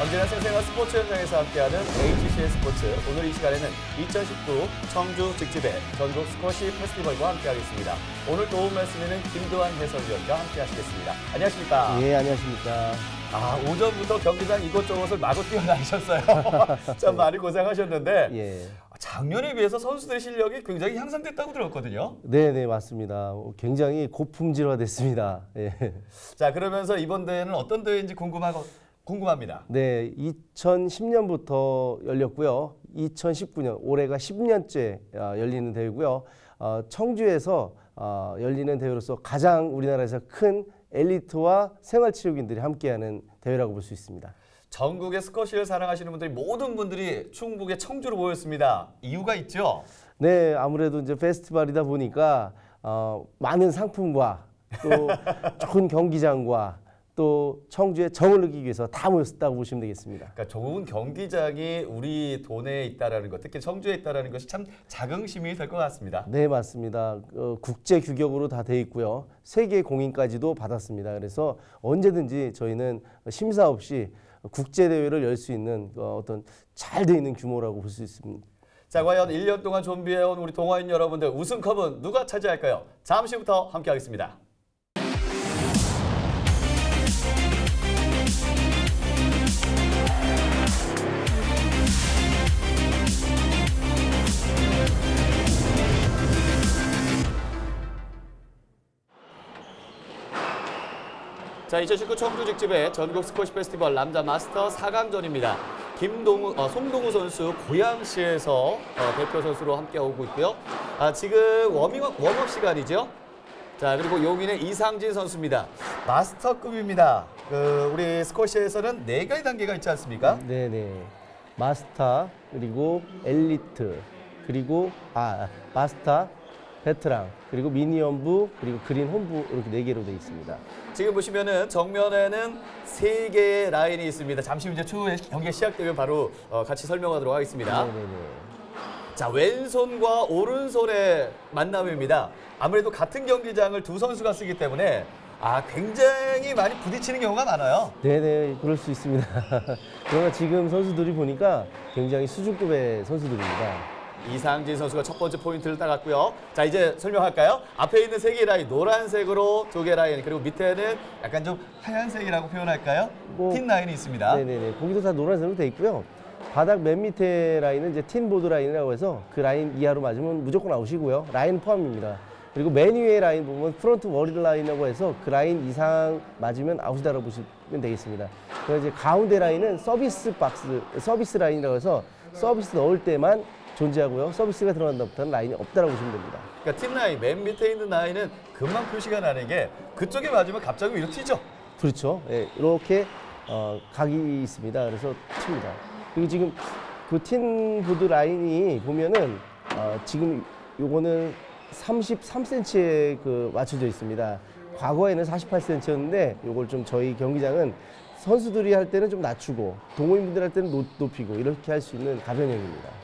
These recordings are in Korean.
언제나 생생한 스포츠 현장에서 함께하는 HC의 스포츠. 오늘 이 시간에는 2019 청주 직집의 전국 스쿼시 페스티벌과 함께하겠습니다. 오늘 도움 말씀에는 김도환 해설위원과 함께하시겠습니다. 안녕하십니까? 예, 안녕하십니까. 아 오전부터 경기장 이곳저곳을 마구 뛰어다니셨어요. 참 많이 고생하셨는데 예. 작년에 비해서 선수들의 실력이 굉장히 향상됐다고 들었거든요. 네, 네, 맞습니다. 굉장히 고품질화됐습니다. 예. 자 그러면서 이번 대회는 어떤 대회인지 궁금하고 궁금합니다. 네, 2010년부터 열렸고요. 2019년 올해가 10년째 어, 열리는 대회고요. 어, 청주에서 어, 열리는 대회로서 가장 우리나라에서 큰 엘리트와 생활치료인들이 함께하는 대회라고 볼 수 있습니다. 전국의 스쿼시를 사랑하시는 분들이 모든 분들이 충북의 청주로 모였습니다. 이유가 있죠? 네, 아무래도 이제 페스티벌이다 보니까 어, 많은 상품과 또 좋은 경기장과 또 청주의 정을 느끼기 위해서 다 모였다고 보시면 되겠습니다. 그러니까 좋은 경기장이 우리 도내에 있다라는 것, 특히 청주에 있다라는 것이 참 자긍심이 될 것 같습니다. 네, 맞습니다. 어, 국제 규격으로 다 돼 있고요. 세계 공인까지도 받았습니다. 그래서 언제든지 저희는 심사 없이 국제 대회를 열 수 있는 어, 어떤 잘 돼 있는 규모라고 볼 수 있습니다. 자, 과연 1년 동안 준비해온 우리 동아인 여러분들 우승컵은 누가 차지할까요? 잠시 후부터 함께하겠습니다. 자, 2019 청주 직집의 전국 스쿼시 페스티벌 남자 마스터 4강전입니다. 김동우, 어, 송동우 선수 고양시에서 어, 대표 선수로 함께 오고 있고요. 아, 지금 워밍업, warm up 시간이죠. 자, 그리고 용인의 이상진 선수입니다. 마스터급입니다. 그 우리 스쿼시에서는 네 가지 단계가 있지 않습니까? 네, 네. 마스터 그리고 엘리트 그리고 아 마스터 베테랑 그리고 medium부 그리고 그린 홈부 이렇게 네 개로 되어 있습니다. 지금 보시면은 정면에는 세 개의 라인이 있습니다. 잠시 후 이제 추후에 경기가 시작되면 바로 어, 같이 설명하도록 하겠습니다. 네, 네, 네. 자 왼손과 오른손의 만남입니다. 아무래도 같은 경기장을 두 선수가 쓰기 때문에 아 굉장히 많이 부딪히는 경우가 많아요. 네네 그럴 수 있습니다. 그러나 지금 선수들이 보니까 굉장히 수준급의 선수들입니다. 이상진 선수가 첫 번째 포인트를 따갔고요. 자 이제 설명할까요? 앞에 있는 세 개 라인 노란색으로 두 개 라인 그리고 밑에는 약간 좀 하얀색이라고 표현할까요? 뭐, tin 라인이 있습니다. 네네네 거기도 다 노란색으로 돼 있고요. 바닥 맨 밑에 라인은 이제 tin board 라인이라고 해서 그 라인 이하로 맞으면 무조건 아웃이고요. 라인 포함입니다. 그리고 맨 위에 라인 보면 front wall 라인이라고 해서 그 라인 이상 맞으면 아웃이다라고 보시면 되겠습니다. 그리고 이제 가운데 라인은 서비스 박스, 서비스 라인이라고 해서 서비스 넣을 때만 존재하고요. 서비스가 들어간다부터는 라인이 없다라고 보시면 됩니다. 그러니까 틴 라인 맨 밑에 있는 라인은 금방 표시가 나는 게 그쪽에 맞으면 갑자기 위로 튀죠. 그렇죠. 예, 이렇게 어, 각이 있습니다. 그래서 튑니다. 그리고 지금 그틴 보드 라인이 보면은 어, 지금 요거는 33cm에 그 맞춰져 있습니다. 과거에는 48cm였는데 요걸 좀 저희 경기장은 선수들이 할 때는 좀 낮추고 동호인분들 할 때는 높, 높이고 이렇게 할 수 있는 가변형입니다.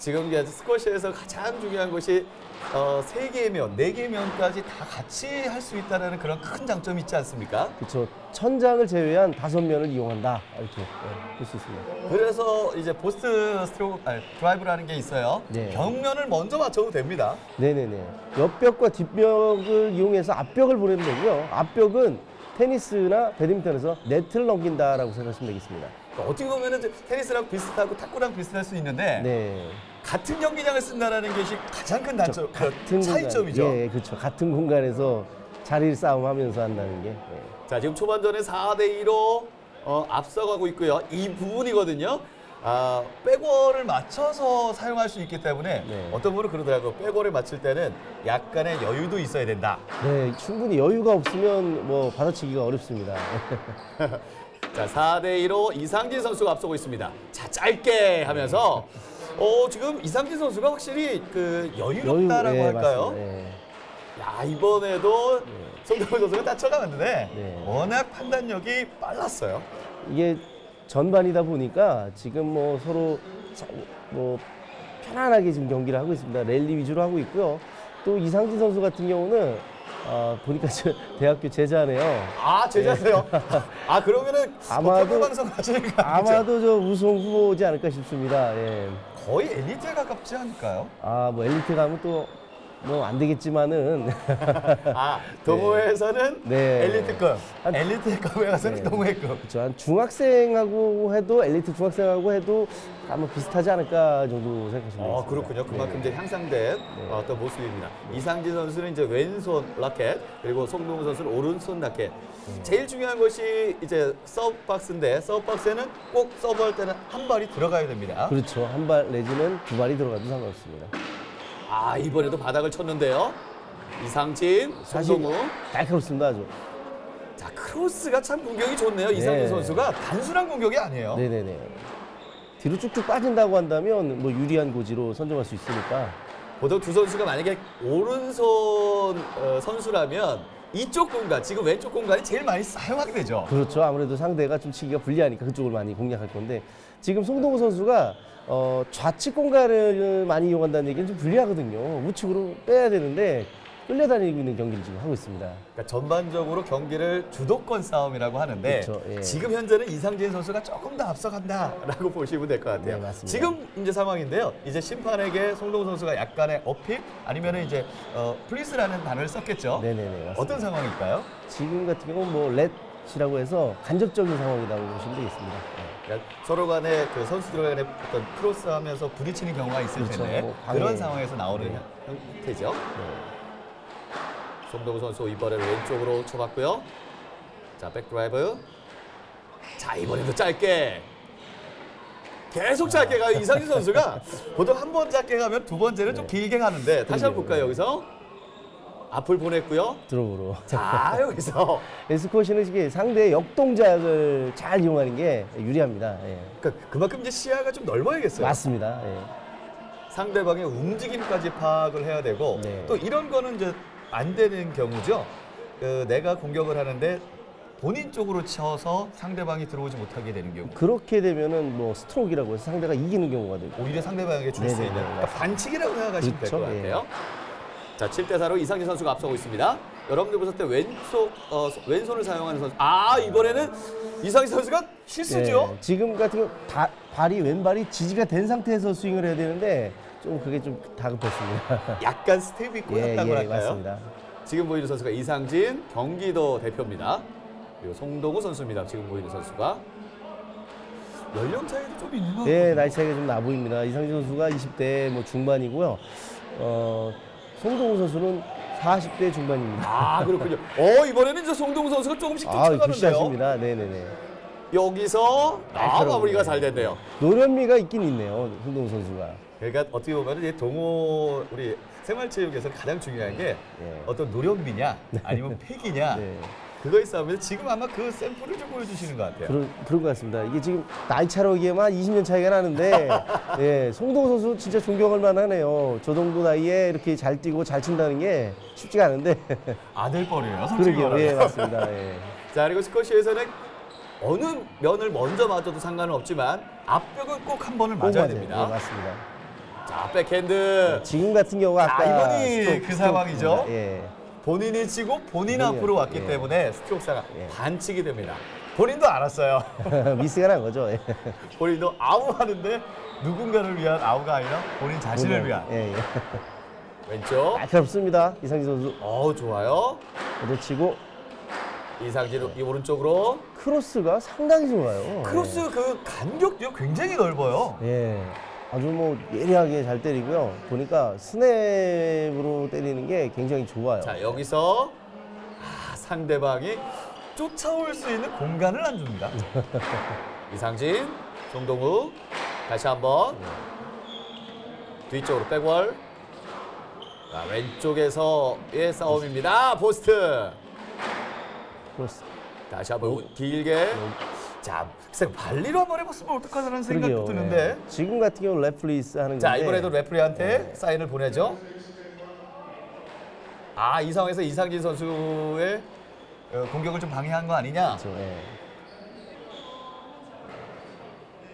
지금 스쿼시에서 가장 중요한 것이 어, 세 개의 면, 네 개의 면까지 다 같이 할 수 있다는 그런 큰 장점이 있지 않습니까? 그렇죠. 천장을 제외한 다섯 면을 이용한다 이렇게 예, 볼수 있습니다. 그래서 이제 boast 스트로크 아니, 드라이브라는 게 있어요. 네. 벽면을 먼저 맞춰도 됩니다. 네네네. 옆벽과 뒷벽을 이용해서 앞벽을 보내면 되고요. 앞벽은 테니스나 배드민턴에서 네트를 넘긴다라고 생각하시면 되겠습니다. 그러니까 어떻게 보면 은 테니스랑 비슷하고 탁구랑 비슷할 수 있는데 네. 같은 경기장을 쓴다는 것이 가장 큰 단점, 그 같은 차이점이죠. 공간, 예, 그렇죠. 같은 공간에서 자리를 싸움하면서 한다는 게. 예. 자, 지금 초반전에 4대 2로 어, 앞서가고 있고요. 이 부분이거든요. 아, 백월을 맞춰서 사용할 수 있기 때문에 네. 어떤 분은 그러더라고요. 백월을 맞출 때는 약간의 여유도 있어야 된다. 네, 충분히 여유가 없으면 뭐 받아치기가 어렵습니다. 자, 4대 2로 이상진 선수가 앞서고 있습니다. 자, 짧게 하면서 어, 지금 이상진 선수가 확실히 그 여유롭다라고 예, 할까요? 맞습니다. 예. 야, 이번에도 송대호 선수가 다쳐가는데 네. 워낙 판단력이 빨랐어요. 이게 전반이다 보니까 지금 뭐 서로 자- 뭐 편안하게 지금 경기를 하고 있습니다. 랠리 위주로 하고 있고요. 또 이상진 선수 같은 경우는 어, 보니까 저 대학교 제자네요. 아 제자세요? 아 그러면은 아마도- 아마도 방송 하시니까 아마도 저 우승 후보지 않을까 싶습니다. 예. 거의 엘리트에 가깝지 않을까요? 아, 뭐 엘리트 가면 또 뭐 안 되겠지만은 아 동호회에서는 네. 엘리트급, 한- 엘리트급에 가서는 네. 동호회급. 그렇죠. 한 중학생하고 해도 엘리트 중학생하고 해도 아마 비슷하지 않을까 정도 생각하시면. 아 그렇군요. 그만큼 네. 이제 향상된 어떤 모습입니다. 이상진 선수는 이제 왼손 라켓 그리고 송동우 선수는 오른손 라켓. 제일 중요한 것이 이제 서브 박스인데 서브 박스에는 꼭 서브할 때는 한 발이 들어가야 됩니다. 그렇죠. 한 발 내지는 두 발이 들어가도 상관없습니다. 아 이번에도 바닥을 쳤는데요. 이상진, 송동우. 날카롭습니다 아주. 자 크로스가 참 공격이 좋네요. 이상진 네. 선수가 단순한 공격이 아니에요. 네네네. 뒤로 쭉쭉 빠진다고 한다면 뭐 유리한 고지로 선점할 수 있으니까 보통 두 선수가 만약에 오른손 어, 선수라면 이쪽 공간, 지금 왼쪽 공간이 제일 많이 사용하게 되죠. 그렇죠. 아무래도 상대가 좀 치기가 불리하니까 그쪽을 많이 공략할 건데 지금 송동우 선수가 어, 좌측 공간을 많이 이용한다는 얘기는 좀 불리하거든요. 우측으로 빼야 되는데 끌려다니고 있는 경기를 지금 하고 있습니다. 그러니까 전반적으로 경기를 주도권 싸움이라고 하는데 그렇죠, 예. 지금 현재는 이상진 선수가 조금 더 앞서간다라고 보시면 될 것 같아요. 네, 맞습니다. 지금 이제 상황인데요. 이제 심판에게 송동우 선수가 약간의 어필 아니면 이제 어, please라는 단어를 썼겠죠. 네네네. 맞습니다. 어떤 상황일까요? 지금 같은 경우는 뭐 let이라고 해서 간접적인 상황이라고 보시면 되겠습니다. 그러니까 서로 간에 그 선수들 간에 어떤 크로스하면서 부딪히는 경우가 있을 그렇죠. 텐데 뭐 방해. 그런 상황에서 나오는 네. 형태죠. 네. 송동우 선수 이번에는 왼쪽으로 쳐봤고요. 자, 백드라이브. 자, 이번에도 짧게. 계속 짧게 가요. 이상진 선수가 보통 한 번 짧게 가면 두 번째는 좀 길게 가는데 다시 한번. 볼까요, 여기서? 앞을 보냈고요. 드롭으로. 자, 여기서. 에스코시는 이게 상대의 역동작을 잘 이용하는 게 유리합니다. 예. 그러니까 그만큼 이제 시야가 좀 넓어야겠어요. 맞습니다. 예. 상대방의 움직임까지 파악을 해야 되고 네. 또 이런 거는 이제 안 되는 경우죠. 그 내가 공격을 하는데 본인 쪽으로 쳐서 상대방이 들어오지 못하게 되는 경우. 그렇게 되면은 뭐 스트로크라고 해서 상대가 이기는 경우가 되고. 오히려 상대방에게 줄수 네네네, 있는 그러니까 맞습니다. 반칙이라고 생각하시면 그렇죠, 예. 같아요. 자, 7대 4로 이상진 선수가 앞서고 있습니다. 여러분들 보셨을 때 왼쪽 어, 왼손을 사용하는 선수. 아, 이번에는 이상진 선수가 실수죠. 예, 지금 같은 경우 다, 발이 왼발이 지지가 된 상태에서 스윙을 해야 되는데 좀 그게 좀 다급했습니다. 약간 스텝이 예, 꼬였다고 예, 할까요? 맞습니다. 지금 보이는 선수가 이상진 경기도 대표입니다. 그리고 송동우 선수입니다. 지금 보이는 선수가 연령 차이도 좀 있는 것 예, 같아요. 나이 차이가 좀 나 보입니다. 이상진 선수가 20대 뭐 중반이고요. 어, 송동우 선수는 40대 중반입니다. 아 그렇군요. 어 이번에는 이제 송동우 선수가 조금씩 아, 쫓아가는데요. 굿샷입니다. 네네네. 여기서 아 마무리가 거. 잘 됐네요. 노련미가 있긴 있네요. 송동우 선수가. 그러니까 어떻게 보면 이 동호 우리 생활체육에서 가장 중요한 게 예. 어떤 노련미냐 아니면 패기냐 네. 그거에 싸움에서 지금 아마 그 샘플을 좀 보여주시는 것 같아요. 그런, 그런 것 같습니다. 이게 지금 나이 차로기에만 20년 차이가 나는데, 예, 송동우 선수 진짜 존경할 만하네요. 저 정도 나이에 이렇게 잘 뛰고 잘 친다는 게 쉽지가 않은데. 아들 뻘이에요. 솔직히 그러게요. 예, 맞습니다. 예. 자 그리고 스쿼시에서는 어느 면을 먼저 맞아도 상관은 없지만 앞벽은 꼭 한 번을 꼭 맞아야. 됩니다. 예, 맞습니다. 자 백핸드 지금 같은 경우가 아까. 이번이 스트로크, 그 상황이죠? 예. 본인이 치고 본인 본인이, 앞으로 왔기 예. 때문에 스트로크사가 예. 반칙이 됩니다. 본인도 알았어요. 미스가 난 거죠. 예. 본인도 아우 하는데 누군가를 위한 아우가 아니라 본인 자신을 위한 예, 예. 왼쪽. 날카롭습니다. 이상진 선수. 어 좋아요. 얻어치고 이상진 이 오른쪽으로 크로스가 상당히 좋아요. 크로스 그 간격도 굉장히 넓어요. 예. 아주 뭐 예리하게 잘 때리고요. 보니까 스냅으로 때리는 게 굉장히 좋아요. 자 여기서 아, 상대방이 쫓아올 수 있는 공간을 안 줍니다. 이상진, 송동우 다시 한번 뒤쪽으로 back wall. 자, 왼쪽에서의 싸움입니다. boast. 크로스. 다시 한번 길게. 자, 글쎄 발리로 한번 해봤으면 어떡하다는 생각도. 드는데. 예. 지금 같은 경우 let please 하는 건데. 자 이번에도 referee한테 네. 사인을 보내죠. 아 이 상황에서 이상진 선수의 어, 공격을 좀 방해한 거 아니냐? 그렇죠. 예.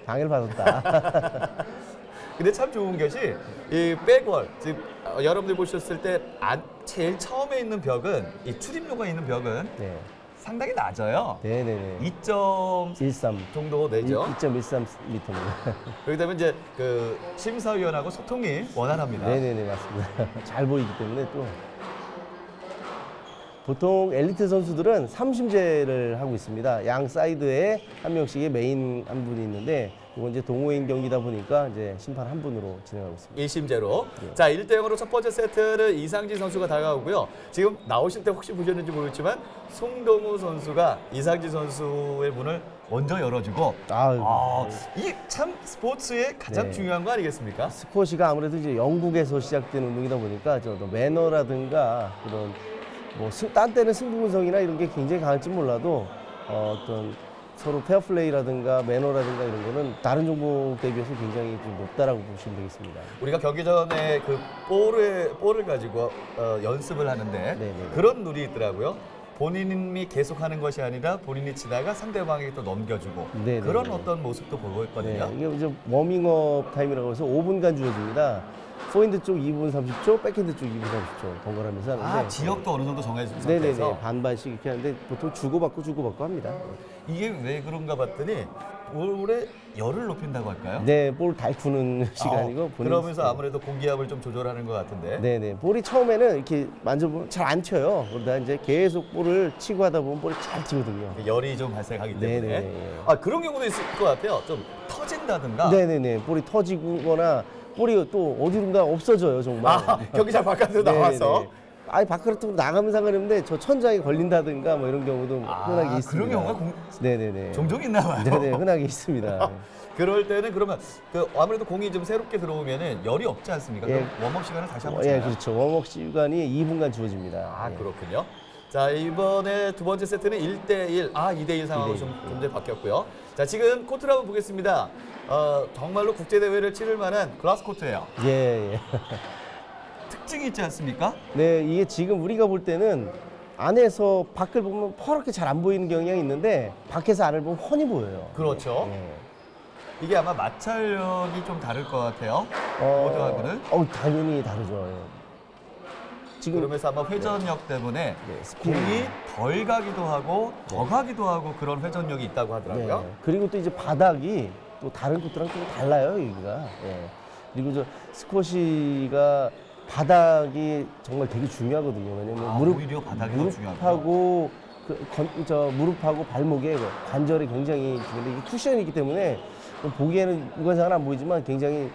방해를 받았다. 근데 참 좋은 것이 이 back wall, 즉 어, 여러분들 보셨을 때 안, 제일 처음에 있는 벽은 이 출입로가 있는 벽은 네. 상당히 낮아요. 네네네. 2점 13. 정도 되죠. 2.13m입니다. 그렇기 때문에 이제 그 심사위원하고 소통이 원활합니다. 네네네 맞습니다. 잘 보이기 때문에 또 보통 엘리트 선수들은 삼심제를 하고 있습니다. 양 사이드에 한 명씩의 메인 한 분이 있는데 이건 이제 동호인 경기다 보니까 이제 심판 한 분으로 진행하고 있습니다. 일심제로. 네. 자, 1대 0으로 첫 번째 세트를 이상진 선수가 다가오고요. 지금 나오실 때 혹시 보셨는지 모르겠지만 송동우 선수가 이상진 선수의 문을 먼저 열어주고 아, 이게 참 스포츠의 가장 네. 중요한 거 아니겠습니까? 스쿼시가 아무래도 이제 영국에서 시작된 운동이다 보니까 저 매너라든가 그런 뭐딴 때는 승부분성이나 이런 게 굉장히 강할지 몰라도 어, 어떤 서로 페어플레이라든가 매너라든가 이런 거는 다른 종목 대비해서 굉장히 좀 높다라고 보시면 되겠습니다. 우리가 경기 전에 그 볼을 볼을 가지고 어, 연습을 하는데 네네. 그런 룰이 있더라고요. 본인이 계속 하는 것이 아니라 본인이 치다가 상대방에게 또 넘겨주고 네네. 그런 어떤 모습도 보고 있거든요. 네, 이게 이제 워밍업 타임이라고 해서 5분간 주어집니다. 포핸드 쪽 2분 30초, 백핸드 쪽 2분 30초 번갈아면서 하는데 아 지역도 어느 정도 정해진 네네네 상태에서 반반씩 이렇게 하는데 보통 주고받고 주고받고 합니다. 이게 왜 그런가 봤더니 볼에 열을 높인다고 할까요? 네, 볼 달구는 시간이고 어, 그러면서 아무래도 공기압을 좀 조절하는 것 같은데 네 네 볼이 처음에는 이렇게 만져보면 잘 안 튀어요. 그러다 이제 계속 볼을 치고 하다 보면 볼이 잘 튀거든요. 열이 좀 발생하기 때문에 네네. 아 그런 경우도 있을 것 같아요. 좀 터진다든가 네 네 네 볼이 터지거나 볼이 또 어디론가 없어져요 정말. 아 경기장 바깥으로 네네네. 아니 바깥으로 나가면 상관없는데 저 천장에 걸린다든가 뭐 이런 경우도 흔하게 아, 있습니다. 그런 경우가 공- 네네네. 종종 있나 봐요. 네네 흔하게 있습니다. 그럴 때는 그러면 그 아무래도 공이 좀 새롭게 들어오면은 열이 없지 않습니까? 예. warm-up 시간을 다시 한번 예 줘요. 그렇죠 warm-up 시간이 2분간 주어집니다. 아 예. 그렇군요. 자 이번에 두 번째 세트는 1대1, 아 2대1 상황으로 2대1. 좀 문제 바뀌었고요. 자 지금 코트를 한번 보겠습니다. 어, 정말로 국제 대회를 치를 만한 글라스 코트예요. 예, 예. 특징이 있지 않습니까? 네, 이게 지금 우리가 볼 때는 안에서 밖을 보면 퍼렇게 잘 안 보이는 경향이 있는데 밖에서 안을 보면 훤히 보여요. 그렇죠. 예. 이게 아마 마찰력이 좀 다를 것 같아요. 어, 모드하고는 어, 당연히 다르죠. 예. 지금 그러면서 아마 회전력 때문에 네. 공이 덜 가기도 하고 더 가기도 하고 그런 회전력이 있다고 하더라고요. 네. 그리고 또 이제 바닥이 또 다른 곳들랑 좀 달라요, 여기가. 예. 그리고 저 스쿼시가 바닥이 정말 되게 중요하거든요. 왜냐면 아, 오히려 바닥이 더 무릎하고 그, 건, 저 무릎하고 발목에 그 관절이 굉장히 중요한데 이게 쿠션이기 때문에 좀 보기에는 육안상은 안 보이지만 굉장히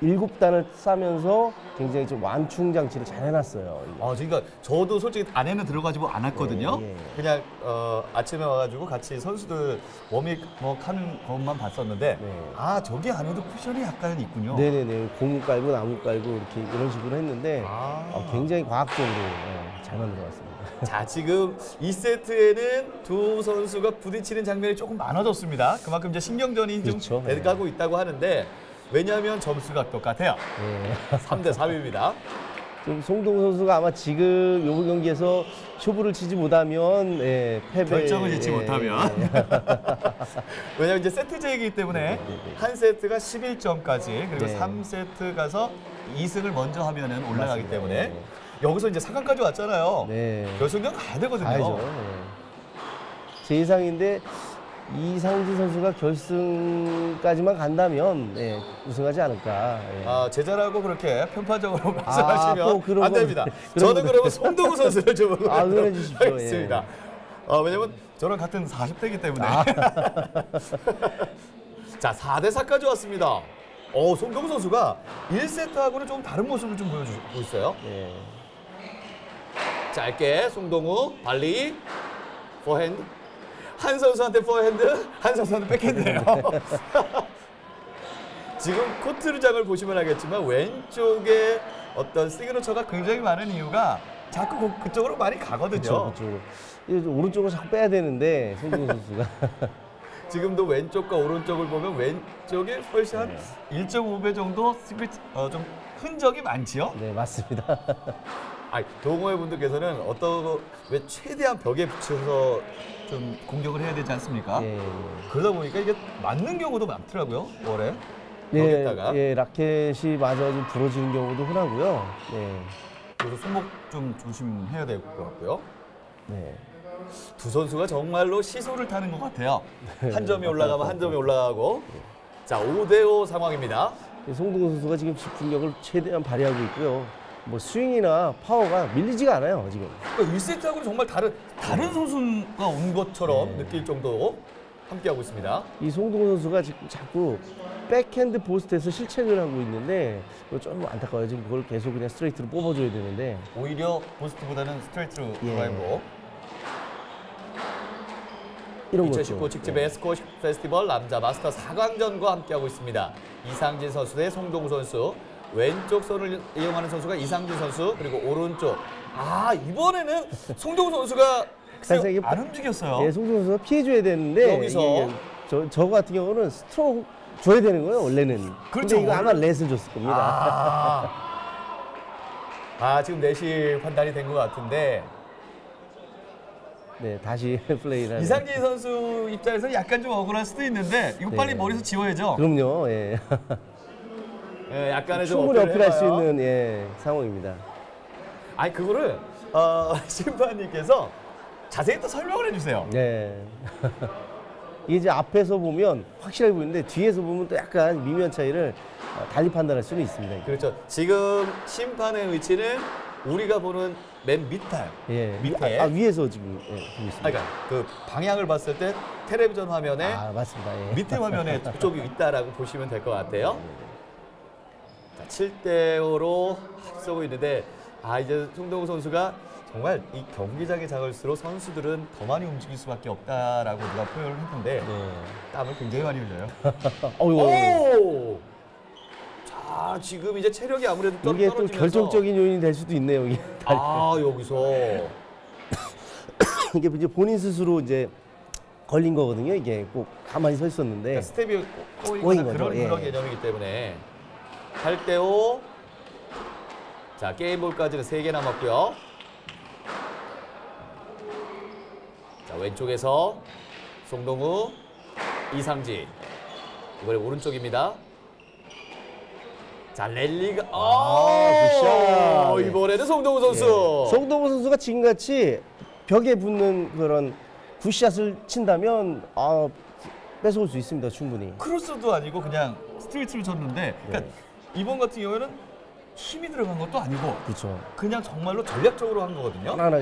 일곱 단을 싸면서 굉장히 좀 완충 장치를 잘 해놨어요. 아, 그러니까 저도 솔직히 안에는 들어가지고 않았거든요. 예, 예. 그냥 어, 아침에 와가지고 같이 선수들 워밍업 하는 것만 봤었는데 네. 아 저기 안에도 쿠션이 약간 있군요. 네네네 고무 깔고 나무 깔고 이렇게 이런 식으로 했는데 아. 어, 굉장히 과학적으로 예, 잘 만들어놨습니다. 자 지금 2세트에는 두 선수가 부딪히는 장면이 조금 많아졌습니다. 그만큼 이제 신경전이 그렇죠. 좀 네. 돼가고 있다고 하는데 왜냐하면 점수가 똑같아요. 예. 3대 3입니다. 좀 송동 선수가 아마 지금 요 경기에서 쇼부를 치지 못하면 예, 패배 결정을 짓지 예, 못하면. 예. 왜냐면 이제 세트제이기 때문에 네, 네, 네. 한 세트가 11점까지 그리고 네. 3세트 가서 2승을 먼저 하면은 올라가기 맞습니다. 때문에 네. 여기서 이제 4강까지 왔잖아요. 네. 결승전 가야 되거든요. 가야죠. 예. 제 예상인데 이상진 선수가 결승까지만 간다면 예, 우승하지 않을까. 예. 아, 제자라고 그렇게 편파적으로 말씀하시면 또 그런 안 건- 됩니다. 저는 건- 그러면 송동우 선수를 좀 아. 하겠습니다. 어, 왜냐면 저랑 같은 40대이기 때문에. 아. 자, 4대 4까지 왔습니다. 어, 송동우 선수가 1세트하고는 좀 다른 모습을 좀 보여주고 있어요. 예. 짧게 송동우 발리 포핸드 한 선수한테 포핸드 한 선수한테 백핸드예요. 지금 코트장을 보시면 알겠지만 왼쪽에 어떤 signature가 굉장히 많은 이유가 자꾸 그- 그쪽으로 많이 가거든요. 그쪽으로. 오른쪽으로 자꾸 빼야 되는데 송동 선수가 지금도 왼쪽과 오른쪽을 보면 왼쪽에 훨씬 한 네. 1.5배 정도 스피드 어, 좀 흔적이 많지요. 네 맞습니다. 아, 동호회 분들께서는 어떤 왜 최대한 벽에 붙여서 좀 공격을 해야 되지 않습니까? 예, 예. 그러다 보니까 이게 맞는 경우도 많더라고요, 월에. 예, 벽에다가 예, 라켓이 맞아 좀 부러지는 경우도 흔하고요. 네. 그래서 손목 좀 조심해야 될 것 같고요. 네. 두 선수가 정말로 시소를 타는 것 같아요. 한 점이 올라가면 한 점이 올라가고. 자, 5대5 상황입니다. 이 송동훈 선수가 지금 집중력을 최대한 발휘하고 있고요. 뭐 스윙이나 파워가 밀리지가 않아요, 지금. 그러니까 1세트하고는 정말 다른 다른 선수가 온 것처럼 네. 느낄 정도로 함께하고 있습니다. 이 송동훈 선수가 지금 자꾸 백핸드 boast에서 실책을 하고 있는데 좀 안타까워요. 지금 그걸 계속 그냥 스트레이트로 뽑아줘야 되는데 오히려 boast보다는 스트레이트로 예. 드라이브로. 이런 2019년도 직지배 스쿼시 페스티벌 남자 마스터 4강전과 함께하고 있습니다. 이상진 선수 대 송동우 선수. 왼쪽 손을 이용하는 선수가 이상진 선수 그리고 오른쪽. 아 이번에는 송동우 선수가 이게 안 움직였어요. 예, 송동우 선수가 피해줘야 되는데 여기서. 저, 저 같은 경우는 스트로크 줘야 되는 거예요, 원래는. 그렇죠, 근데 이거 아마 렛을 줬을 겁니다. 아, 아 지금 내시 판단이 된 것 같은데 네, 다시 플레이를. 이상진 선수 입장에서 약간 좀 억울할 수도 있는데 이거 빨리 네. 머리에서 지워야죠. 그럼요, 예. 예, 약간의 좀 충분히 어필할 수. 있는 예, 상황입니다. 아니 그거를 어, 심판님께서 자세히 또 설명을 해주세요. 네. 이제 앞에서 보면 확실하게 보이는데 뒤에서 보면 또 약간 미묘한 차이를 어, 달리 판단할 수는 있습니다. 그렇죠. 지금 심판의 위치는 우리가 보는 맨 밑탈. 예. 밑에? 아, 아, 위에서 지금 예, 보고 있습니다. 아, 그러니까 그 방향을 봤을 때 텔레비전 화면에 아, 맞습니다. 예. 밑에 화면에 그쪽이 있다라고 보시면 될 것 같아요. 자, 7대 5로 앞서고 있는데 아 이제 송동우 선수가 정말 이 경기장에 작을수록 선수들은 더 많이 움직일 수밖에 없다라고 누가 표현을 했는데 네. 땀을 굉장히 많이 흘려요. 오! 자 지금 이제 체력이 아무래도 떨- 이게 또 떨어지면서 결정적인 요인이 될 수도 있네요. 이게, 아 여기서 이게 이제 본인 스스로 이제 걸린 거거든요. 이게 꼭 가만히 서 있었는데. 그러니까 스텝이 꼬인 그런 예. 그런 개념이기 때문에 8대 5. 자 게임볼까지는 3개 남았고요. 자 왼쪽에서 송동우, 이상진 이번에 오른쪽입니다. 자 랠리가 아, 굿샷. 이번에는 송동우 선수. 예. 송동호 선수가 지금같이 벽에 붙는 그런 good shot을 친다면 아, 뺏어올 수 있습니다. 충분히. 크로스도 아니고 그냥 스트레이트를 쳤는데 그러니까 이번 같은 경우에는 힘이 들어간 것도 아니고 그렇죠. 그냥 정말로 전략적으로 한 거거든요. 하나하나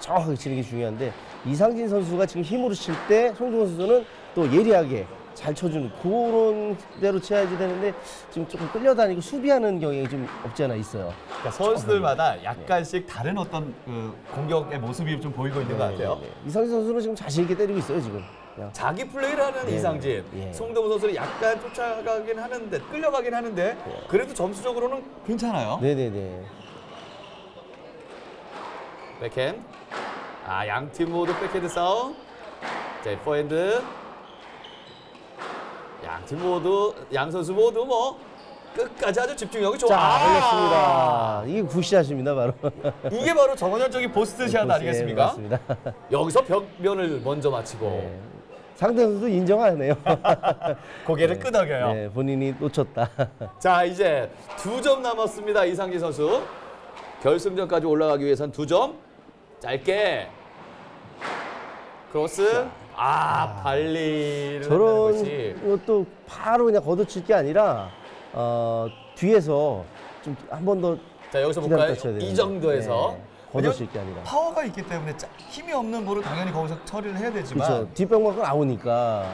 정확하게 치는 게 중요한데 이상진 선수가 지금 힘으로 칠 때 송동우 선수는 또 예리하게 잘 쳐주는 그런 대로 쳐야지 되는데 지금 조금 끌려다니고 수비하는 경향이 좀 없지 않아 있어요. 그러니까 선수들마다 약간씩 다른 어떤 그 공격의 모습이 좀 보이고 있는 것 같아요. 네, 네. 이상진 선수는 지금 자신 있게 때리고 있어요 지금. 그냥. 자기 플레이를 하는 네, 이상진, 예. 송동우 선수는 약간 쫓아가긴 하는데 끌려가긴 하는데 그래도 점수적으로는 괜찮아요. 네네네. 백핸드. 아, 양 팀 모두 백핸드 싸움. 자, 포핸드. 양 팀 모두, 양 선수 모두 뭐 끝까지 아주 집중력이 좋아. 자 걸렸습니다. 이게 good shot입니다 바로. 이게 바로 정원현적인 보스트샷 아니겠습니까? 네. 여기서 벽면을 먼저 맞히고 네. 상대 선수도 인정하네요. 고개를 끄덕여요. 네, 본인이 놓쳤다. 자, 이제 두 점 남았습니다. 이상기 선수. 결승전까지 올라가기 위해선 두 점. 짧게. 크로스. 아, 발리를 한다는 저런. 것도 바로 그냥 걷어칠 게 아니라 어, 뒤에서 좀 한 번 더 자, 여기서 볼까요? 이 정도에서. 네, 걷어칠 게 아니라. 파워가 있기 때문에 짜- 힘이 없는 볼을 당연히 거기서 처리를 해야 되지만 그렇죠. 뒷병 맞고 나오니까.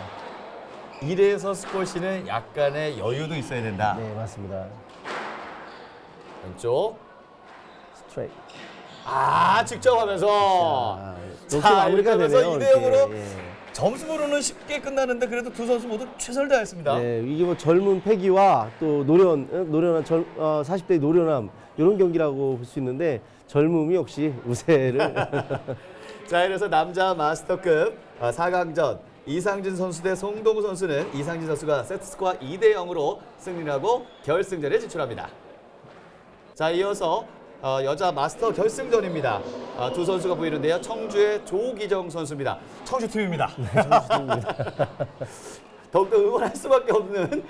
이래서 스쿼시는 약간의 여유도 있어야 된다. 네, 맞습니다. 왼쪽. 스트레이트. 아, 직접 하면서. 아, 자, 이렇게 하면서 되네요. 이대 영으로 이렇게. 예. 점수로는 쉽게 끝나는데 그래도 두 선수 모두 최선을 다했습니다. 네, 이게 뭐 젊은 패기와 또 노련, 어, 노련한 젊, 어, 40대의 노련함 이런 경기라고 볼 수 있는데 젊음이 역시 우세를 자, 이래서 남자 마스터급 4강전 이상진 선수 대 송동우 선수는 이상진 선수가 세트 스코어 2대 0으로 승리하고 결승전에 진출합니다. 자, 이어서 어, 여자 마스터 결승전입니다. 어, 두 선수가 보이는데요. 청주의 조기정 선수입니다. 청주 팀입니다. 더욱더 응원할 수밖에 없는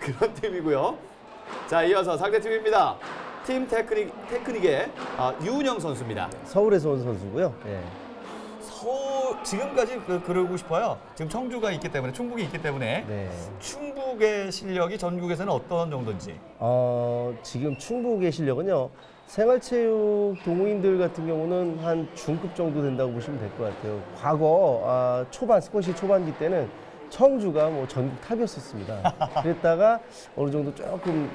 그런 팀이고요. 자, 이어서 상대 팀입니다. 팀 테크닉 테크닉의 아, 유은영 선수입니다. 서울에서 온 선수고요. 예. 서울 지금까지 그, 그러고 싶어요. 지금 청주가 있기 때문에 충북이 있기 때문에 네. 충북의 실력이 전국에서는 어떤 정도인지. 어, 지금 충북의 실력은요. 생활체육 동호인들 같은 경우는 한 중급 정도 된다고 보시면 될 것 같아요. 과거 아, 초반 스쿼시 초반기 때는 청주가 뭐 전국 탑이었었습니다. 그랬다가 어느 정도 조금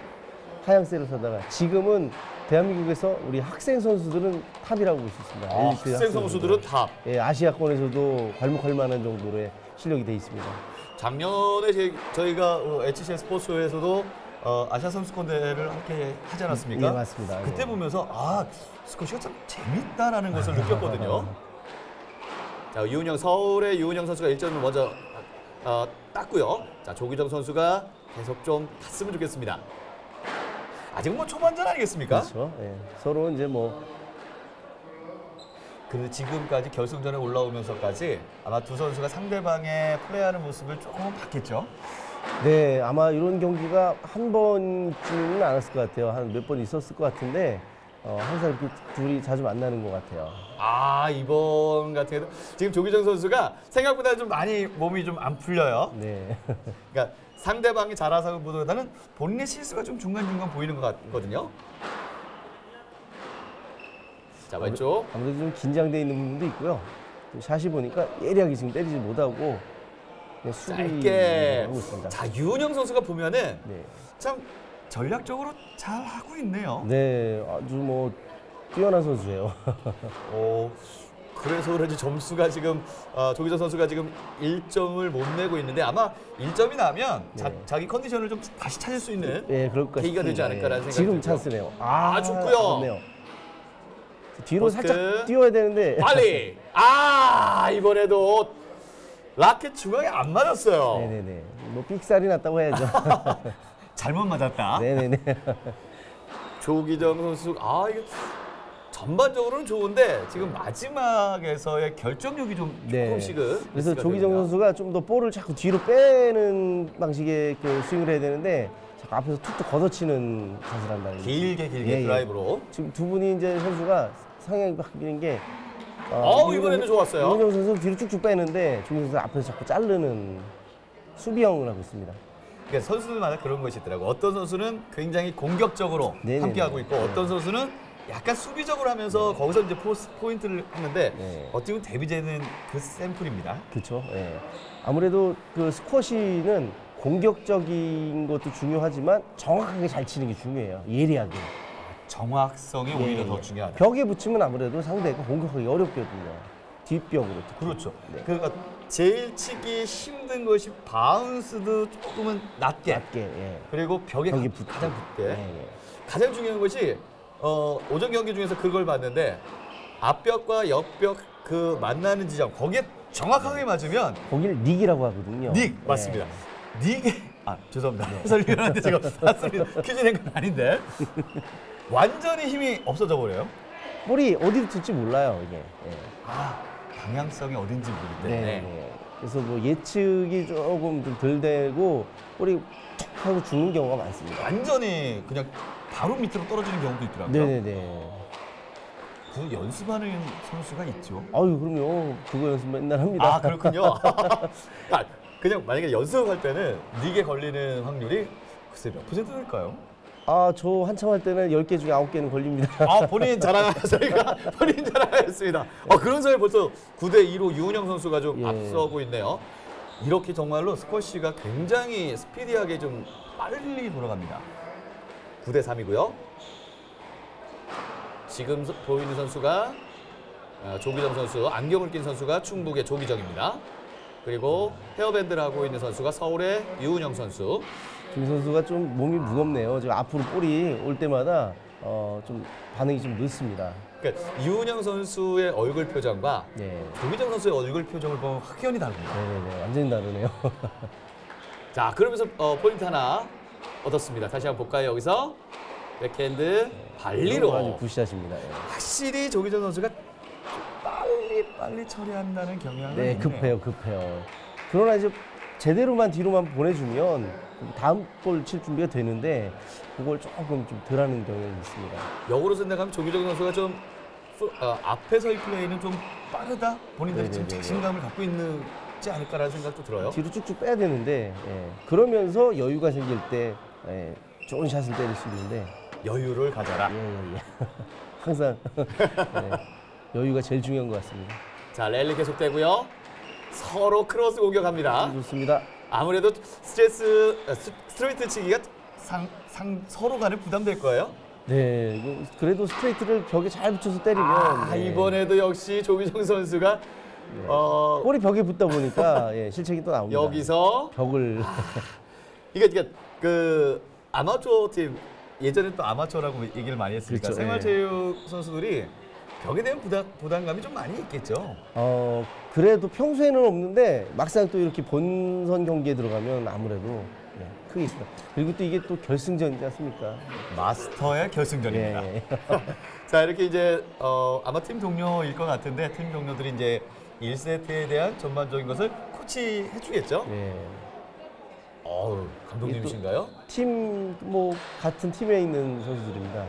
하향세를 타다가 지금은 대한민국에서 우리 학생 선수들은 탑이라고 볼 수 있습니다. 아, 엘리트 학생 선수들은 탑. 예, 아시아권에서도 괄목할 만한 정도의 실력이 돼 있습니다. 작년에 제, 저희가 어, HCN 스포츠에서도 어, 아시아 선수권 대회를 함께 하지 않았습니까? 예, 맞습니다. 그때 예. 보면서 아 스쿼시가 참 재밌다라는 것을 느꼈거든요. 자 유은영 서울의 유은영 선수가 1점을 먼저 어, 땄고요. 자 조기정 선수가 계속 좀 갔으면 좋겠습니다. 아직은 뭐 초반전 아니겠습니까? 그렇죠. 예. 서로 이제 뭐 근데 지금까지 결승전에 올라오면서까지 아마 두 선수가 상대방의 플레이하는 모습을 조금 봤겠죠. 네, 아마 이런 경기가 한 번쯤은 않았을 것 같아요. 한 몇 번 있었을 것 같은데 어, 항상 이렇게 둘이 자주 만나는 것 같아요. 아 이번 같은 경우 지금 조기정 선수가 생각보다 좀 많이 몸이 좀 안 풀려요. 네, 그러니까 상대방이 잘하서 보다는 본인의 실수가 좀 중간중간 보이는 것 같거든요. 자 왼쪽 아무래도 좀 긴장돼 있는 부분도 있고요. 또 샷이 보니까 예리하게 지금 때리지 못하고 그냥 수비 짧게. 하고 있습니다. 자 유은영 선수가 보면은 네, 참 전략적으로 잘 하고 있네요. 네, 아주 뭐 뛰어난 선수예요. 어, 그래서 그런지 점수가 지금 어, 조기정 선수가 지금 1점을 못 내고 있는데 아마 1점이 나면 자, 네. 자 기 컨디션을 좀 다시 찾을 수 있는 네, 그럴 것 계기가 되지. 않을까라는 예. 생각이 지금. 찬스네요. 아, 좋고요. 좋네요. 뒤로 포스트. 살짝 뛰어야 되는데 빨리 아 이번에도 라켓 중앙에 안 맞았어요. 네네네. 뭐 삑살이 났다고 해야죠. 잘못 맞았다. 네네네. 조기정 선수 아 이게 전반적으로는 좋은데 지금 마지막에서의 결정력이 좀 네. 조금씩은 그래서 미스가 조기정. 선수가 좀 더 볼을 자꾸 뒤로 빼는 방식의 그 스윙을 해야 되는데 자꾸 앞에서 툭툭 걷어치는 샷을 한다는. 길게 길게 예, 예. 드라이브로 지금 두 분이 이제 선수가 상향이 바뀌는 게 어, 이번에는 좋았어요. 이원영 선수는 뒤로 쭉쭉 빼는데 조기정 선수 앞에서 자꾸 자르는 수비형을 하고 있습니다. 그러니까 선수들마다 그런 것이 있더라고. 어떤 선수는 굉장히 공격적으로 네네네. 함께하고 있고 어떤 선수는 약간 수비적으로 하면서 거기서 이제 포스, 포인트를 하는데 네. 어떻게 보면 데뷔제는 그 샘플입니다. 그렇죠. 예. 아무래도 그 스쿼시는 공격적인 것도 중요하지만 정확하게 잘 치는 게 중요해요. 예리하게. 정확성이 오히려 예, 더 예. 중요하다. 벽에 붙이면 아무래도 상대가 공격하기 어렵거든요. 뒷벽으로. 특히. 그렇죠. 네. 그러니까 제일 치기 힘든 것이 바운스도 조금은 낮게 낮게. 예. 그리고 벽에 벽에 가- 붙게. 가장 붙게 예, 예. 가장 중요한 것이 어, 오전 경기 중에서 그걸 봤는데 앞벽과 옆벽 그 만나는 지점 거기에 정확하게 맞으면 거기를 닉이라고 하거든요. 닉 예. 맞습니다. 닉에 아 죄송합니다. 해설위원한테 제가 맞습니다. 퀴즈 낸건 아닌데 완전히 힘이 없어져 버려요. 볼이 어디로 튈지 몰라요, 이게. 예. 아 방향성이 어딘지 모르기 네. 네. 그래서 뭐 예측이 조금 좀덜 되고 볼이 툭 하고 죽는 경우가 많습니다. 완전히 그냥 바로 밑으로 떨어지는 경우도 있더라고요. 네네네. 그 연습하는 선수가 있죠. 아유, 그럼요. 그거 연습 맨날 합니다. 아 그렇군요. 아, 그냥 만약에 연습할 때는 닉에 걸리는 확률이 글쎄 몇 퍼센트 될까요? 아, 저 한참 할 때는 10개 중에 9개는 걸립니다. 아 본인 자랑하셨으니까 본인 자랑하셨습니다. 어, 그런 사이 벌써 9대 2로 유은영 선수가 좀 예. 앞서고 있네요. 이렇게 정말로 스쿼시가 굉장히 스피디하게 좀 빨리 돌아갑니다. 9대 3이고요. 지금 서- 보이는 선수가 어, 조기정 선수, 안경을 낀 선수가 충북의 조기정입니다. 그리고 헤어밴드를 하고 있는 선수가 서울의 유은영 선수. 김 선수가 좀 몸이 무겁네요. 지금 앞으로 볼이 올 때마다 어, 좀 반응이 좀 늦습니다. 그러니까 유은영 선수의 얼굴 표정과 네. 조기정 선수의 얼굴 표정을 보면 확연히 다릅니다. 네네네. 완전히 다르네요. 자, 그러면서 어, 포인트 하나 얻었습니다. 다시 한번 볼까요? 여기서 백핸드 아주 발리로 good shot입니다. 예. 확실히 조기정 선수가 빨리 빨리 처리한다는 경향이 네, 급해요, 급해요. 그러나 이제 제대로만 뒤로만 보내주면 다음 볼 칠 준비가 되는데 그걸 조금 좀 덜하는 경향이 있습니다. 역으로 생각하면 조기정 선수가 좀 프- 어, 앞에서의 플레이는 좀 빠르다? 본인들이 지금 네네네네. 자신감을 갖고 있 지 않을까라는 생각도 들어요. 뒤로 쭉쭉 빼야 되는데 예, 그러면서 여유가 생길 때 예, 좋은 샷을 때릴 수 있는데 여유를 가져라. 예, 예, 예. 항상 예, 여유가 제일 중요한 것 같습니다. 자, 랠리 계속되고요. 서로 크로스 공격합니다. 좋습니다. 아무래도 스트레스, 어, 스- 스트레이트 치기가 상, 상 서로 간에 부담될 거예요. 네, 이거 그래도 스트레이트를 벽에 잘 붙여서 때리면 아, 네, 이번에도 역시 조기정 선수가 어, 볼이 벽에 붙다 보니까 예, 실책이 또 나옵니다. 여기서 벽을 이게 이게 그 아마추어 팀 예전에 또 아마추어라고 얘기를 많이 했으니까 그렇죠, 생활체육 선수들이 벽에 대한 부담, 부담감이 좀 많이 있겠죠. 어 그래도 평소에는 없는데 막상 또 이렇게 본선 경기에 들어가면 아무래도 예, 크게 있습니다. 그리고 또 이게 또 결승전이지 않습니까? 마스터의 결승전입니다. 예. 자 이렇게 이제 어, 아마 팀 동료일 것 같은데 팀 동료들이 이제 1세트에 대한 전반적인 것을 코치 해 주겠죠. 예. 어우 감독님이신가요? 팀 뭐 같은 팀에 있는 선수들입니다.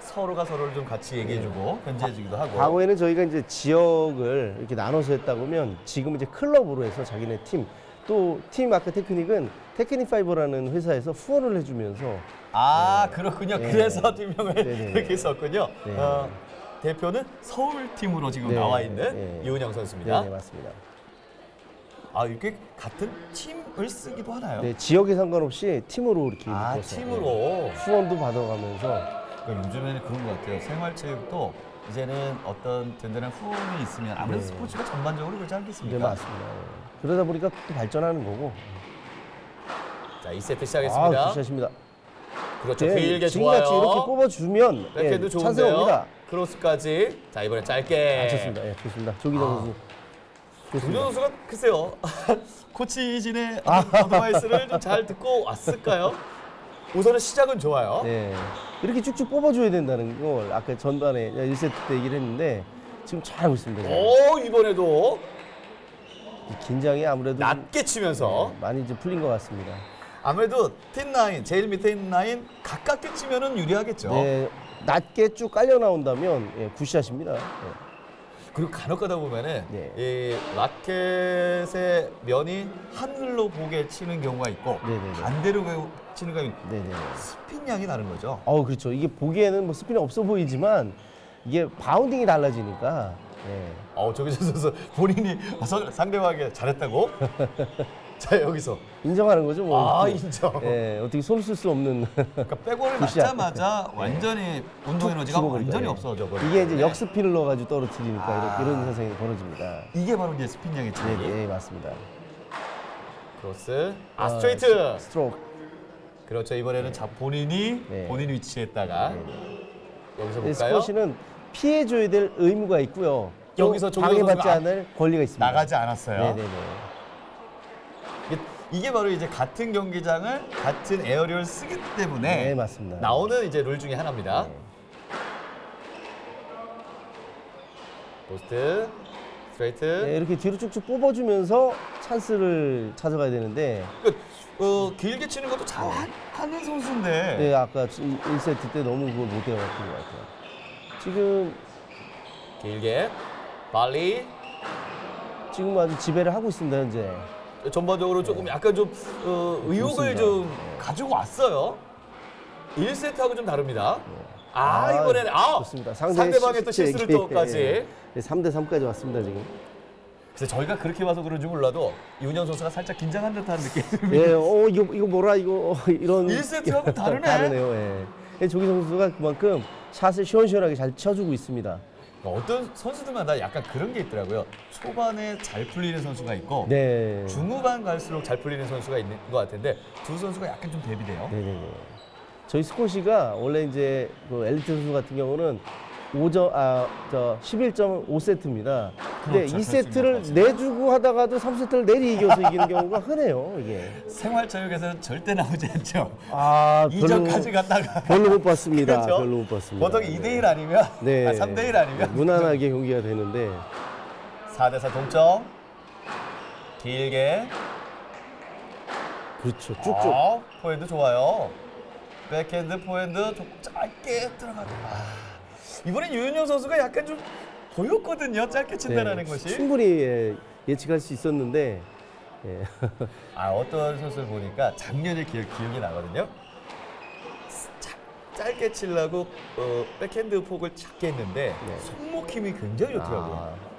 서로가 서로를 좀 같이 얘기해주고 견제해주기도 하고. 과거에는 저희가 이제 지역을 이렇게 나눠서 했다 보면 지금 이제 클럽으로 해서 자기네 팀 또 팀 아까 테크닉은 테크닉 파이버라는 회사에서 후원을 해주면서 아 그렇군요. 네. 그래서 팀명을. 이렇게 썼군요. 네. 어, 대표는 서울 팀으로 지금 네. 나와 있는 네. 이은영 선수입니다. 네, 네 맞습니다. 아 이렇게 같은 팀을 쓰기도 하나요? 네, 지역에 상관없이 팀으로 이렇게 아 묶어서, 팀으로. 네, 후원도 받아가면서 그러니까 요즘에는 그런 것 같아요. 생활체육도 이제는 어떤 든든한 후원이 있으면 아무래도 네. 스포츠가 전반적으로 그렇지 네, 않겠습니까? 맞습니다. 네. 그러다 보니까 또 발전하는 거고. 자 2세트 아, 시작했습니다. 굿샷입니다. 그렇죠. 네, 길게 지금같이 좋아요. 이렇게 뽑아주면 예, 백핸드 찬스가. 옵니다. 크로스까지. 자 이번에 짧게. 아, 좋습니다. 예, 좋습니다. 조기정 아. 선수. 좋습니다. 선수가 글쎄요 코치진의 어떤 어드바이스를 좀 잘 듣고 왔을까요? 우선은 시작은 좋아요. 네. 이렇게 쭉쭉 뽑아줘야 된다는 걸 아까 전반에 1세트 때 얘기를 했는데 지금 잘하고 있습니다. 오 이번에도 이 긴장이 아무래도 좀, 낮게 치면서 네, 많이 좀 풀린 것 같습니다. 아무래도 팀9 제일 밑에 있는 9 가깝게 치면은 유리하겠죠. 네, 낮게 쭉 깔려 나온다면 예, 굿샷입니다. 예. 그리고 간혹 가다 보면은 네. 이 라켓의 면이 하늘로 보게 치는 경우가 있고 네네네. 반대로 치는 경우가 있고 네네. 스핀 양이 다른 거죠. 어 그렇죠. 이게 보기에는 뭐 스핀은 없어 보이지만 이게 bounding이 달라지니까. 예. 어 조기준 선수 본인이 서- 상대방에게 잘했다고? 자 여기서 인정하는 거죠. 뭐. 아 인정. 예, 어떻게 손 쓸 수 없는 그러니까 good shot. 맞자마자 완전히 운동 에너지가. 완전히 예. 없어져 버리고 이게 이제 역스핀을 넣어가지고 떨어뜨리니까 아. 이런, 이런 현상이 벌어집니다. 이게 바로 이제 스핀 양의 네, 차이. 네, 맞습니다. 크로스. 아 아, 스트레이트. 스- 스트로크. 그렇죠 이번에는 자 본인이 네. 본인 위치에다가 네, 여기서 네, 볼까요? 스쿼시는 피해줘야 될 의무가 있고요. 또 여기서 방해받지 않을 권리가 있습니다. 나가지 않았어요. 네네네. 이게, 바로 이제 같은 경기장을 같은 area를 쓰기 때문에 네, 맞습니다. 나오는 이제 룰 중에 하나입니다. 네. 크로스, 스트레이트. 네, 이렇게 뒤로 쭉쭉 뽑아주면서 찬스를 찾아가야 되는데 그, 어, 길게 치는 것도 잘 하- 하는 선수인데 네, 아까 1세트 때 너무 그걸 못 해왔던 것 같아요. 지금 길게 빨리 지금 아주 지배를 하고 있습니다 현재. 전반적으로 조금 약간 좀 어, 의욕을 네. 좀 네. 가지고 왔어요. 1세트하고 좀 다릅니다. 아, 아, 이번에는 아 좋습니다. 상대방의 또 실수를 또까지. 예, 예. 3대 3까지 왔습니다 지금. 그래서 저희가 그렇게 봐서 그런지 몰라도 이훈영 선수가 살짝 긴장한 듯한 느낌. 예, 어 이거 이거 뭐라 이거 어, 이런 1세트하고 다르네. 다르네요. 예. 예, 조기 선수가 그만큼 샷을 시원시원하게 잘 쳐주고 있습니다. 어떤 선수들마다 약간 그런 게 있더라고요. 초반에 잘 풀리는 선수가 있고 네. 중후반 갈수록 잘 풀리는 선수가 있는 것 같은데 두 선수가 약간 좀 대비돼요. 네네네. 저희 스코시가 원래 이제 그 엘리트 선수 같은 경우는 5점 아 저 11.5세트입니다. 근데 그렇죠. 2세트를 결승전까지. 내주고 하다가도 3세트를 내리 이겨서 이기는 경우가 흔해요. 이게. 생활체육에서는 절대 나오지 않죠. 아 이전까지 갔다가 별로 못 봤습니다. 그렇죠? 별로 못 봤습니다. 보통 2대1 아니면 네. 아, 3대1 아니면 무난하게 경기가 되는데 4대4 동점. 길게 그렇죠. 쭉쭉. 아, 포핸드 좋아요. 백핸드, 포핸드 조금 짧게 들어가고. 아, 이번엔 유은영 선수가 약간 좀 보였거든요. 짧게 친다라는 네, 것이. 충분히 예, 예측할 수 있었는데 예. 아, 어떤 선수를 보니까 작년에 기억, 기억이 나거든요. 자, 짧게 치려고 어, 백핸드 폭을 작게 했는데 네. 손목 힘이 굉장히 좋더라고요. 아,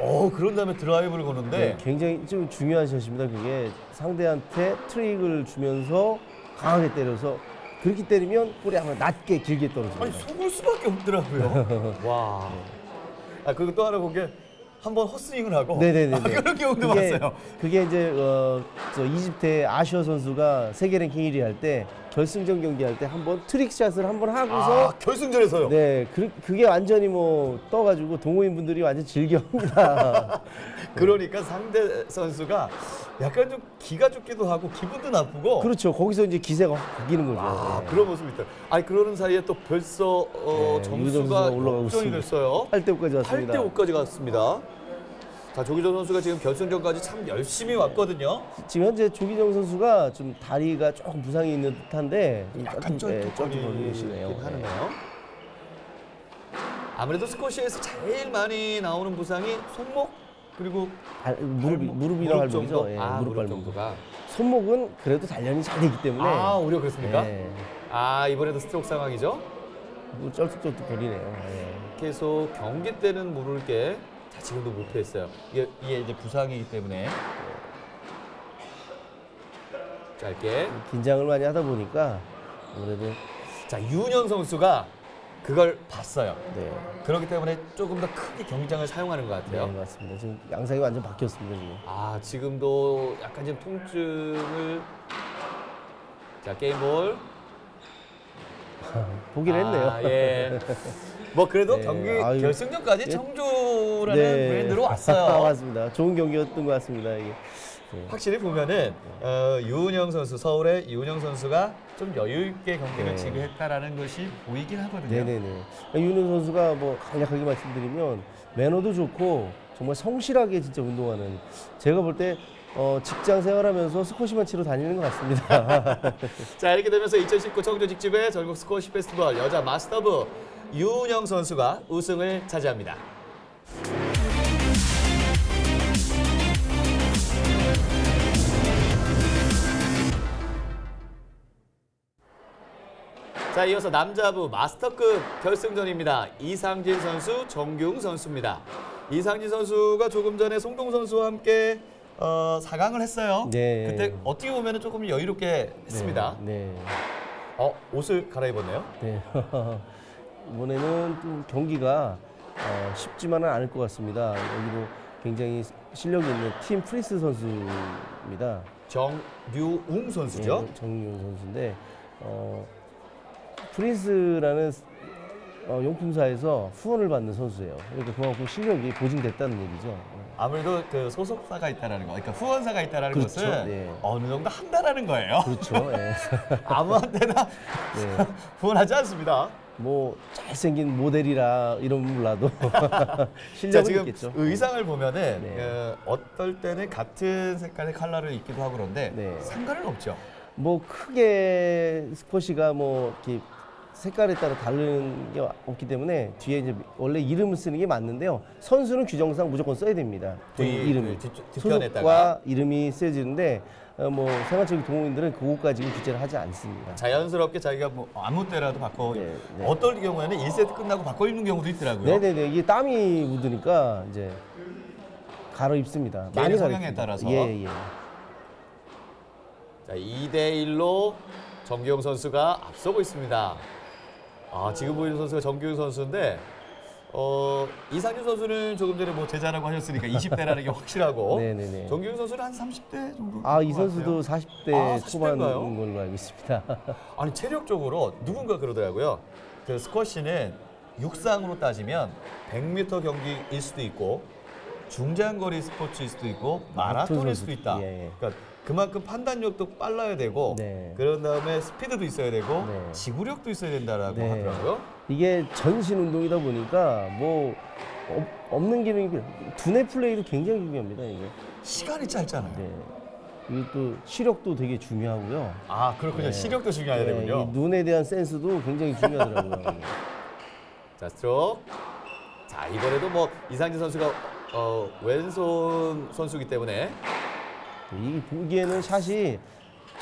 어, 그런 다음에 드라이브를 거는데 네, 굉장히 좀 중요한 샷입니다. 그게 상대한테 트릭을 주면서 강하게 때려서 그렇게 때리면 볼이 아마 낮게 길게 아니 떨어집니다. 속을 수밖에 없더라고요. 와. 아 그리고 또 하나 본게 한번 헛스윙을 하고 네네네. 아, 그런 경우도 그게, 봤어요. 그게 이제 어, 저 이집트의 아시어 선수가 세계 랭킹 1위 할 때 결승전 경기 할 때 한번 트릭샷을 한번 하고서 아 결승전에서요. 네, 그, 그게 완전히 뭐 떠가지고 동호인 분들이 완전 즐겨합니다. 그러니까 상대 선수가 약간 좀 기가 죽기도 하고 기분도 나쁘고 그렇죠. 거기서 이제 기세가 확 바뀌는 거죠. 아 네. 그런 모습이 있다. 아니 그러는 사이에 또 벌써 어, 네, 점수가 올라가고. 됐어요. 8대 5까지 왔습니다. 8대 5까지 갔습니다. 자 조기정 선수가 지금 결승전까지 참 열심히 왔거든요. 지금 현재 조기정 선수가 좀 다리가 조금 부상이 있는 듯한데 좀 약간 쩔뚝, 예, 쩔뚝 쩔뚝거리긴 거리시네요. 네. 하네요. 아무래도 스코시에서 제일 많이 나오는 부상이 손목 그리고 발- 무릎, 발목, 무릎이랑 무릎 발목이죠. 정도? 예, 아, 무릎. 정도가. 손목은 그래도 단련이 잘 되기 때문에 아 오히려 그렇습니까? 네, 아 이번에도 스트로크 상황이죠. 뭐 쩔뚝쩔뚝 거리네요. 예. 계속 경기 때는 모를 게 자, 지금도 못 했어요. 이게, 이게 이제 부상이기 때문에 짧게. 긴장을 많이 하다 보니까 아무래도 자 유은현 선수가 그걸 봤어요. 네, 그렇기 때문에 조금 더 크게 경기장을 사용하는 것네 같아요. 맞습니다. 지금 양상이 완전 바뀌었습니다 지금. 아 지금도 약간 지금 통증을 자 게임볼 보긴 했네요. 아, 예. 뭐 그래도 네, 경기 아유. 결승전까지 예. 청주 라는 네. 브랜드로 왔어요. 맞습니다. 좋은 경기였던 것 같습니다. 이게. 네. 확실히 보면은 어, 유은영 선수 서울의 유은영 선수가 좀 여유 있게 경기를 네. 지휘했다라는 것이 보이긴 하거든요. 네네네. 윤은 선수가 뭐 간략하게 말씀드리면 매너도 좋고 정말 성실하게 진짜 운동하는 제가 볼때 어, 직장 생활하면서 스쿼시만 치러 다니는 것 같습니다. 자 이렇게 되면서 2019 청주 직집의 전국 스쿼시 페스티벌 여자 마스터부 유은영 선수가 우승을 차지합니다. 자 이어서 남자부 마스터급 결승전입니다. 이상진 선수, 정규웅 선수입니다. 이상진 선수가 조금 전에 송동 선수와 함께 어, 4강을 했어요. 네. 그때 어떻게 보면 조금 여유롭게 했습니다. 네. 어 옷을 갈아입었네요. 네. 이번에는 좀 경기가 어, 쉽지만은 않을 것 같습니다. 여기도 굉장히 실력이 있는 팀 프린스 선수입니다. 정류웅 선수죠. 예, 정윤 선수인데 어, 프린스라는 어, 용품사에서 후원을 받는 선수예요. 그러니까 그만큼 실력이 보증됐다는 얘기죠. 아무래도 그 소속사가 있다라는 거, 그러니까 후원사가 있다라는 그렇죠. 것은 네. 어느 정도 한다라는 거예요. 그렇죠. 예. 아무한테나 네. 후원하지 않습니다. 뭐 잘생긴 모델이라 이런 몰라도 자 실력은 지금 있겠죠. 의상을 보면은 네. 그 어떨 때는 같은 색깔의 컬러를 입기도 하고 그런데 네. 상관은 없죠. 뭐 크게 스쿼시가 뭐 이렇게 색깔에 따라 다른 게 없기 때문에 뒤에 이제 원래 이름을 쓰는 게 맞는데요. 선수는 규정상 무조건 써야 됩니다. 뒤- 이름이 그 뒤- 뒤편에다가. 소속과 이름이 쓰여지는데 어, 뭐 생활적인 동호인들은 그것까지는 규제를 하지 않습니다. 자연스럽게 자기가 뭐 아무 때라도 바꿔 네, 네. 어떨 경우에는 1세트 끝나고 바꿔 입는 경우도 있더라고요. 네네네 이게 땀이 묻으니까 이제 가로 입습니다. 가로 성향에 입습니다. 따라서. 예 예. 자, 2대 1로 정규영 선수가 앞서고 있습니다. 아, 지금 보이는 선수가 정규영 선수인데 어, 이상준 선수는 조금 전에 뭐 제자라고 하셨으니까 20대라는 게 확실하고 네네네. 정규영 선수는 한 30대 정도 아 이 선수도 같아요. 40대 아, 초반인 40대인가요? 걸로 알고 있습니다. 아니 체력적으로 누군가 그러더라고요. 그 스쿼시는 육상으로 따지면 100m 경기일 수도 있고 중장거리 스포츠일 수도 있고 마라톤일 수도 있다. 예, 예. 그러니까 그만큼 판단력도 빨라야 되고 네. 그런 다음에 스피드도 있어야 되고 네. 지구력도 있어야 된다라고 네. 하더라고요. 이게 전신 운동이다 보니까 뭐 없- 없는 기능이 두뇌 플레이도 굉장히 중요합니다 이게. 시간이 짧잖아요. 네. 이게 또 시력도 되게 중요하고요. 아 그렇군요. 네. 시력도 중요해야 네, 되군요. 이 눈에 대한 센스도 굉장히 중요하더라고요. 자 스트로크. 자 이번에도 뭐 이상진 선수가 어, 왼손 선수기 때문에 이 보기에는 샷이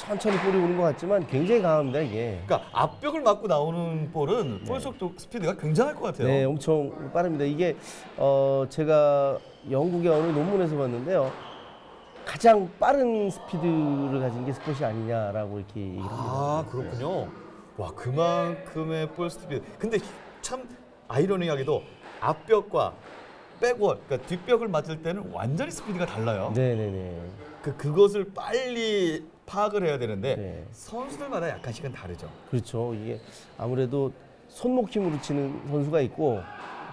천천히 볼이 오는 것 같지만 굉장히 강합니다 이게. 그러니까 앞벽을 맞고 나오는 볼은 볼 속도 스피드가 굉장할 것 같아요. 네, 엄청 빠릅니다. 이게 어 제가 영국의 어느 논문에서 봤는데요. 가장 빠른 스피드를 가진 게 스쿼시 아니냐라고 이렇게 얘기를 합니다. 아 그렇군요. 와 그만큼의 볼 스피드. 근데 참 아이러니하게도 앞벽과 백월, 그러니까 뒷벽을 맞을 때는 완전히 스피드가 달라요. 네, 네, 네. 그 그것을 빨리 파악을 해야 되는데 네. 선수들마다 약간씩은 다르죠. 그렇죠. 이게 아무래도 손목 힘으로 치는 선수가 있고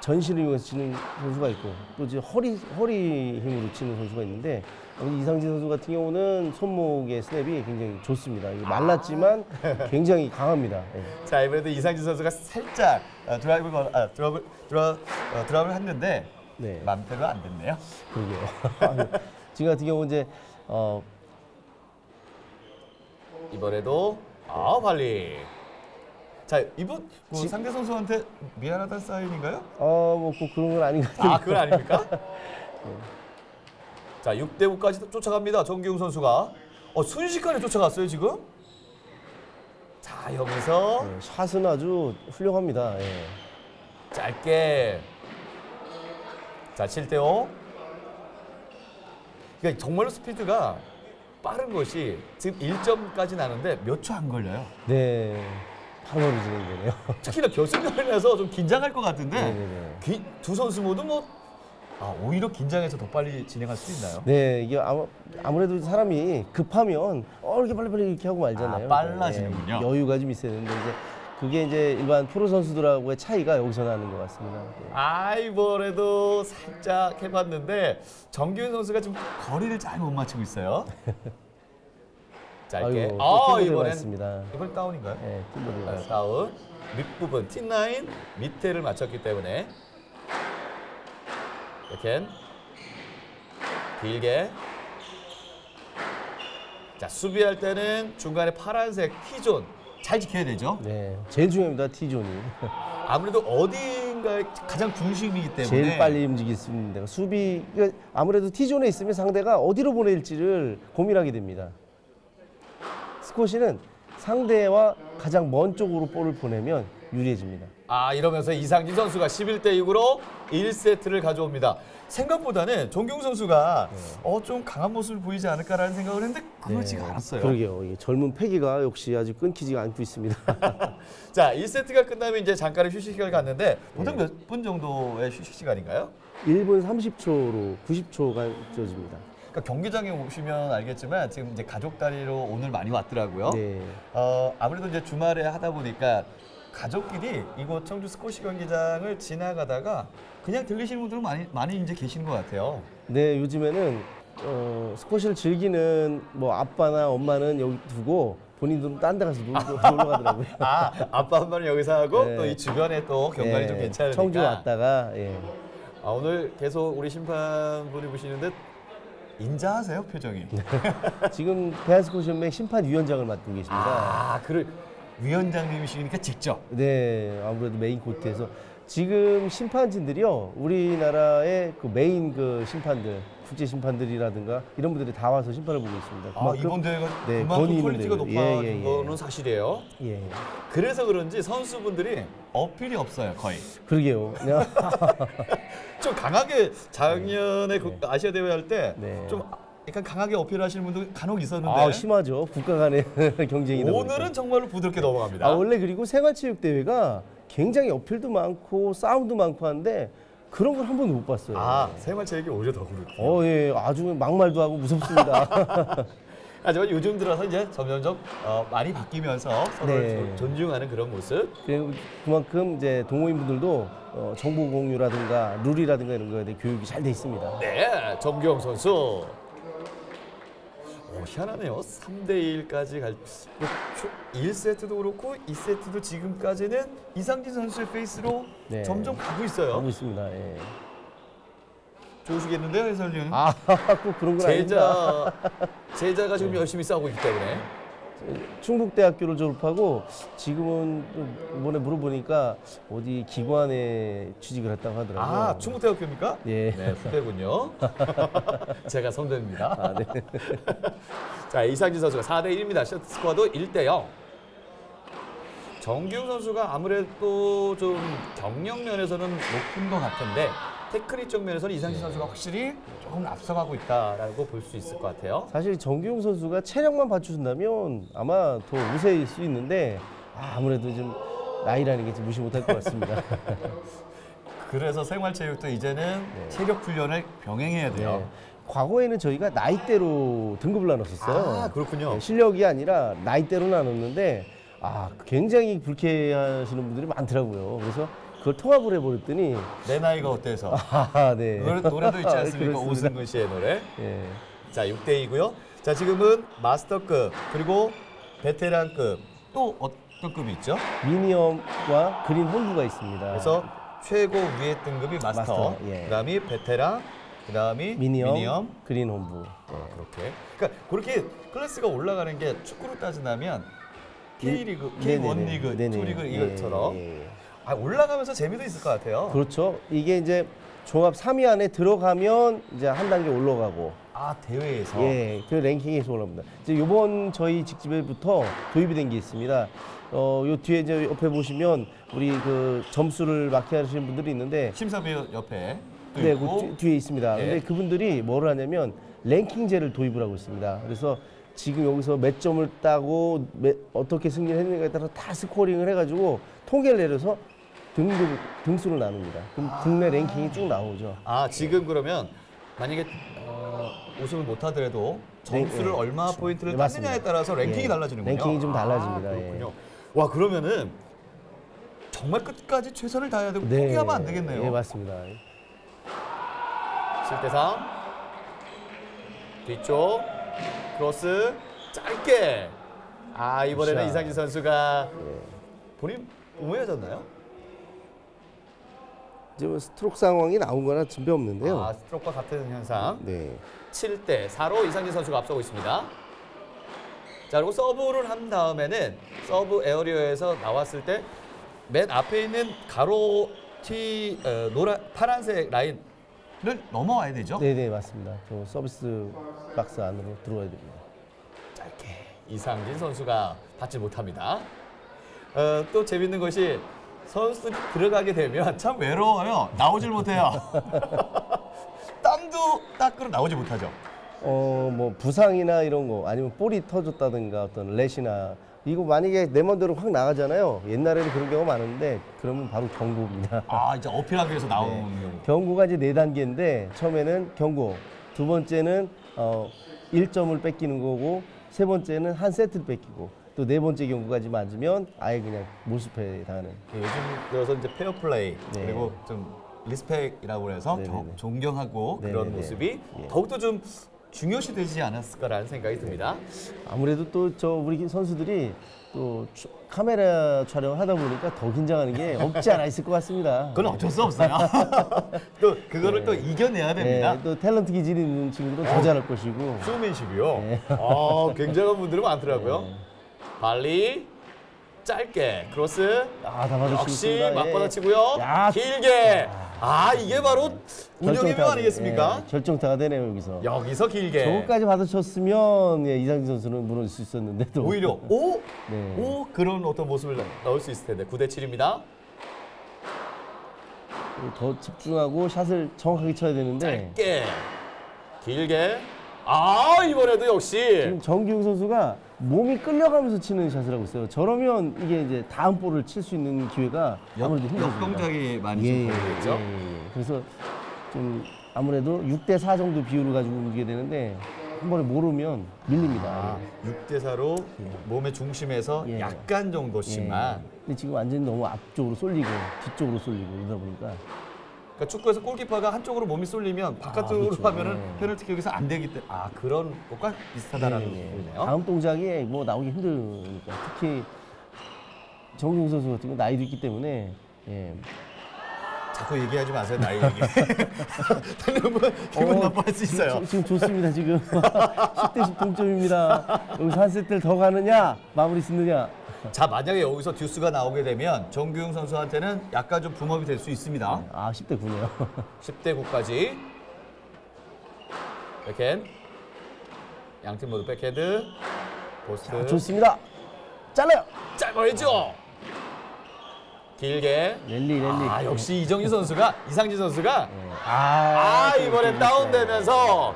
전신을 이용해서 치는 선수가 있고 또 이제 허리 허리 힘으로 치는 선수가 있는데 이상진 선수 같은 경우는 손목의 스냅이 굉장히 좋습니다. 말랐지만 굉장히 강합니다. 예. 자 이번에도 이상진 선수가 살짝 어, 드라이브 걸, 아, drop을 드라, 어, drop을 했는데 네. 맘대로 안 됐네요. 그러게요. 지금 같은 경우 이제 어 이번에도 아 발리. 자 이번 뭐 지- 상대 선수한테 미안하다는 사인인가요? 어, 뭐, 꼭 그런 건 아닌 것 같은데. 아 그건 아닙니까? 자 6대 9까지 쫓아갑니다. 정기웅 선수가 어 순식간에 쫓아갔어요 지금. 자 여기서 네, 샷은 아주 훌륭합니다. 예. 짧게 자 7대 5. 그러니까 정말로 스피드가 빠른 것이 지금 1점까지 나는데 몇 초 안 걸려요. 네. 바로 진행되네요. 특히나 결승전이라서 좀 긴장할 것 같은데 네네네. 기- 두 선수 모두 뭐 아, 오히려 긴장해서 더 빨리 진행할 수 있나요? 네, 이게 아무, 아무래도 사람이 급하면 어 이렇게 빨리빨리 이렇게 하고 말잖아요. 아, 빨라지는군요. 네, 여유가 좀 있어야 되는데 이제 그게 이제 일반 프로 선수들하고의 차이가 여기서 나는 것 같습니다. 네. 아 이번에도 살짝 해봤는데 정규현 선수가 좀 거리를 잘 못 맞추고 있어요. 짧게. 아또 이번엔 맞습니다. 이번 다운인가요? 네, 아. 다운 밑부분 T9 밑에를 맞췄기 때문에 이렇게 길게 자 수비할 때는 중간에 파란색 T존 잘 지켜야 되죠. 네, 제일 중요합니다. T존이. 아무래도 어딘가에 가장 중심이기 때문에 제일 빨리 움직일 수 있는 데가 수비 그러니까 아무래도 T존에 있으면 상대가 어디로 보낼지를 고민하게 됩니다. 스코시는 상대와 가장 먼 쪽으로 볼을 보내면 유리해집니다. 아 이러면서 이상진 선수가 11대 6으로 1세트를 가져옵니다. 생각보다는 정경 선수가 어, 좀 강한 모습을 보이지 않을까라는 생각을 했는데 그러지가 않았어요. 네. 그러게요. 이게 젊은 패기가 역시 아직 끊기지가 않고 있습니다. 자 1세트가 끝나면 이제 잠깐의 휴식 시간을 갖는데 보통 네. 몇분 정도의 휴식 시간인가요? 1분 30초로 90초가 주어집니다. 그러니까 경기장에 오시면 알겠지만 지금 이제 가족 다리로 오늘 많이 왔더라고요. 네. 어, 아무래도 이제 주말에 하다 보니까 가족끼리 이곳 청주 스코시 경기장을 지나가다가 그냥 들리시는 분들은 많이 많이 이제 계시는 것 같아요. 네, 요즘에는 어, 스쿼시를 즐기는 뭐 아빠나 엄마는 여기 두고 본인들은 딴 데 가서 놀, 놀러 가더라고요. 아 아빠 한 번은 여기서 하고 네. 또이 주변에 또 경관이 좀 네, 괜찮으니까. 청주 왔다가 예. 아, 오늘 계속 우리 심판분이 보시는데 인자하세요 표정이. 지금 대한스쿼시연맹 심판위원장을 맡고 계십니다. 아 그래 위원장님이시니까 직접. 네, 아무래도 메인 코트에서 지금 심판진들이요, 우리나라의 그 메인 그 심판들, 국제 심판들이라든가 이런 분들이 다 와서 심판을 보고 있습니다. 아 이번 대회가 네, 그만큼 quality가. 높아진 예, 예, 예. 거는 사실이에요. 예, 그래서 그런지 선수분들이 어필이 없어요 거의. 그러게요. 좀 강하게 작년에 그 아시아 대회 할 때좀 네. 약간 강하게 어필하시는 분도 간혹 있었는데 아 심하죠. 국가 간의 경쟁이다 보니까. 오늘은 정말로 부드럽게 넘어갑니다. 아 원래 그리고 생활체육 대회가 굉장히 어필도 많고 싸움도 많고 한데 그런 걸 한 번도 못 봤어요. 아 생활체육이 오히려 더 그렇고. 어, 예, 아주 막말도 하고 무섭습니다. 하지만 요즘 들어서 이제 점점점 어, 많이 바뀌면서 서로를 네. 존- 존중하는 그런 모습. 그리고 그만큼 이제 동호인분들도 어, 정보 공유라든가 룰이라든가 이런 거에 대해 교육이 잘 돼 있습니다. 네, 정경 선수. 오, 희한하네요. 3대 1까지 갈. 1세트도 그렇고 2세트도 지금까지는 이상진 선수의 페이스로 네. 점점 가고 있어요. 하고 있습니다. 예. 좋으시겠는데요, 해설위원? 아, 꼭 그런 건 아닙니다. 제자 제자가 지금 열심히 싸우고 있기 때문에 충북대학교를 졸업하고 지금은 또 이번에 물어보니까 어디 기관에 취직을 했다고 하더라고요. 아 충북대학교입니까? 예. 네 후배군요. 제가 선배입니다. 아, 네. 자 이상진 선수가 4대 1입니다. 셔트 스코어도 1대 0. 정규 선수가 아무래도 좀 경력 면에서는 높은 것 같은데 테크닉 쪽 면에서는 이상진 선수가 확실히 조금 앞서가고 있다라고 볼 수 있을 것 같아요. 사실 정규용 선수가 체력만 받쳐준다면 아마 더 우세일 수 있는데 아, 아무래도 좀 나이라는 게 좀 무시 못할 것 같습니다. 그래서 생활체육도 이제는 체력 훈련을 병행해야 돼요. 네. 과거에는 저희가 나이대로 등급을 나눴었어요. 아 그렇군요. 네, 실력이 아니라 나이대로 나눴는데 아 굉장히 불쾌하시는 분들이 많더라고요. 그래서 그걸 통합을 해버렸더니 내 나이가 어때서? 아, 네. 노래, 노래도 있지 않습니까? 오승근 씨의 노래. 예. 자, 6대 2고요. 자, 지금은 마스터급 그리고 베테랑급 또 어떤 급이 있죠? 미니엄과 그린 홈부가 있습니다. 그래서 최고 위의 등급이 마스터, 마스터, 예. 그 다음이 베테랑, 그 다음이 미니엄, 미니엄. 그린 홈부. 예. 아, 그렇게. 그러니까 그렇게 클래스가 올라가는 게 축구로 따진다면 K리그, K1 네네네. 리그, 네네. 2리그 예, 이것처럼 예, 예. 아, 올라가면서 재미도 있을 것 같아요. 그렇죠. 이게 이제 종합 3위 안에 들어가면 이제 한 단계 올라가고 아, 대회에서 예, 그 랭킹에서 올라옵니다. 이제 요번 저희 직집에부터 도입이 된 게 있습니다. 어, 요 뒤에 이제 옆에 보시면 우리 그 점수를 마킹하시는 분들이 있는데 심사위원 옆에 또 네, 그 뒤- 뒤에 있습니다. 예. 근데 그분들이 뭐를 하냐면 랭킹제를 도입을 하고 있습니다. 그래서 지금 여기서 몇 점을 따고 몇- 어떻게 승리를 했는가에 따라 다 스코링을 해가지고 통계를 내려서 등급 등수를 나눕니다. 그럼 국내 랭킹이 쭉 나오죠. 아 지금 그러면 만약에 어, 우승을 못하더라도 점수를 네, 네. 얼마 포인트를 네, 땄느냐에 맞습니다. 따라서 랭킹이 예, 달라지는군요. 랭킹이 좀 달라집니다. 아, 예. 그렇군요. 와 그러면은 정말 끝까지 최선을 다해야 되고 네. 포기하면 안 되겠네요. 예, 맞습니다. 7대 3 뒤쪽 크로스 짧게 아 이번에는. 이상진 선수가 본인 우회하셨나요? 지금 스트로크 상황이 나온 거나 진배 없는데요. 아 스트로크와 같은 현상 네. 7대 4로 이상진 선수가 앞서고 있습니다. 자 그리고 서브를 한 다음에는 서브 area에서 나왔을 때 맨 앞에 있는 가로 T 어, 노란 파란색 라인을 넘어와야 되죠. 네 네 맞습니다. 저 서비스 박스 안으로 들어와야 됩니다. 짧게 이상진 선수가 받지 못합니다. 어, 또 재밌는 것이 선수들이 들어가게 되면 참 외로워요. 나오질 못해요. 땀도 닦으러 나오지 못하죠. 어 뭐 부상이나 이런 거 아니면 볼이 터졌다든가 어떤 렛이나 이거 만약에 내 맘대로 확 나가잖아요. 옛날에는 그런 경우가 많은데 그러면 바로 경고입니다. 아 이제 어필하기 위해서 나오는 네. 경우. 경고가 이제 네 단계인데 처음에는 경고, 두 번째는 어 1점을 뺏기는 거고 세 번째는 한 세트를 뺏기고 또 네 번째 경고까지 맞으면 아예 그냥 몰수패 당하는 예, 요즘 들어서 이제 페어플레이 네. 그리고 좀 respect이라고 해서 네네네. 경- 존경하고 그런 네네네. 모습이 예. 더욱더 좀 중요시 되지 않았을까라는 생각이 듭니다. 아무래도 또 저 우리 선수들이 또 추- 카메라 촬영을 하다 보니까 더 긴장하는 게 없지 않아 있을 것 같습니다. 그건 어쩔 수 없어요. 또 그거를 또 이겨내야 됩니다. 네, 또 탤런트 기질이 있는 친구들은 더 잘할 것이고 쇼맨십이요. 네. 아, 굉장한 분들이 많더라고요. 발리 짧게 크로스 아, 역시. 예. 맞받아치고요. 야. 길게. 아, 이게 바로 운영의 묘 아니겠습니까? 예, 결정타가 되네요 여기서. 여기서 길게. 저거까지 받아쳤으면 예, 이상진 선수는 무너질 수 있었는데 또 오히려 오? 네. 오 그런 어떤 모습을 나- 나올 수 있을 텐데 9대 7입니다. 더 집중하고 샷을 정확하게 쳐야 되는데 짧게 길게. 아 이번에도 역시 지금 정기웅 선수가 몸이 끌려가면서 치는 샷을 하고 있어요. 저러면 이게 이제 다음 볼을 칠 수 있는 기회가 아무래도 힘들어집니다. 많이 예, 좀 보이겠죠. 예, 예. 그래서 좀 아무래도 6대 4 정도 비율을 가지고 움직여야 되는데 한 번에 모르면 밀립니다. 아, 6대 4로 몸의 중심에서 예. 약간 정도씩만. 근데 지금 완전히 너무 앞쪽으로 쏠리고 뒤쪽으로 쏠리고 이러다 보니까 그러니까 축구에서 골키퍼가 한쪽으로 몸이 쏠리면 바깥쪽으로 그렇죠. 하면은 네. 페널티킥에서 안 되기 때문에 아 그런 것과 비슷하다라는 예, 예. 거네요. 다음 동작이 뭐 나오기 힘드니까 특히 정용 선수 같은 경 나이도 있기 때문에 예. 자꾸 얘기하지 마세요 나이 얘기. 분 기분 어, 나빠할 수 있어요. 지- 지금 좋습니다, 지금. 10대 10 동점입니다. 여기서 한 세트를 더 가느냐, 마무리 짓느냐. 자 만약에 여기서 듀스가 나오게 되면 정규용 선수한테는 약간 좀 boom up이 될 수 있습니다. 아, 10대 9네요. 10대 9까지 백핸드 양팀 모두 백핸드 포스트 좋습니다. 잘라요. 짧아야죠 길게 랠리, 랠리. 아 역시 이정희 선수가 이상진 선수가 아, 아 이번에 다운되면서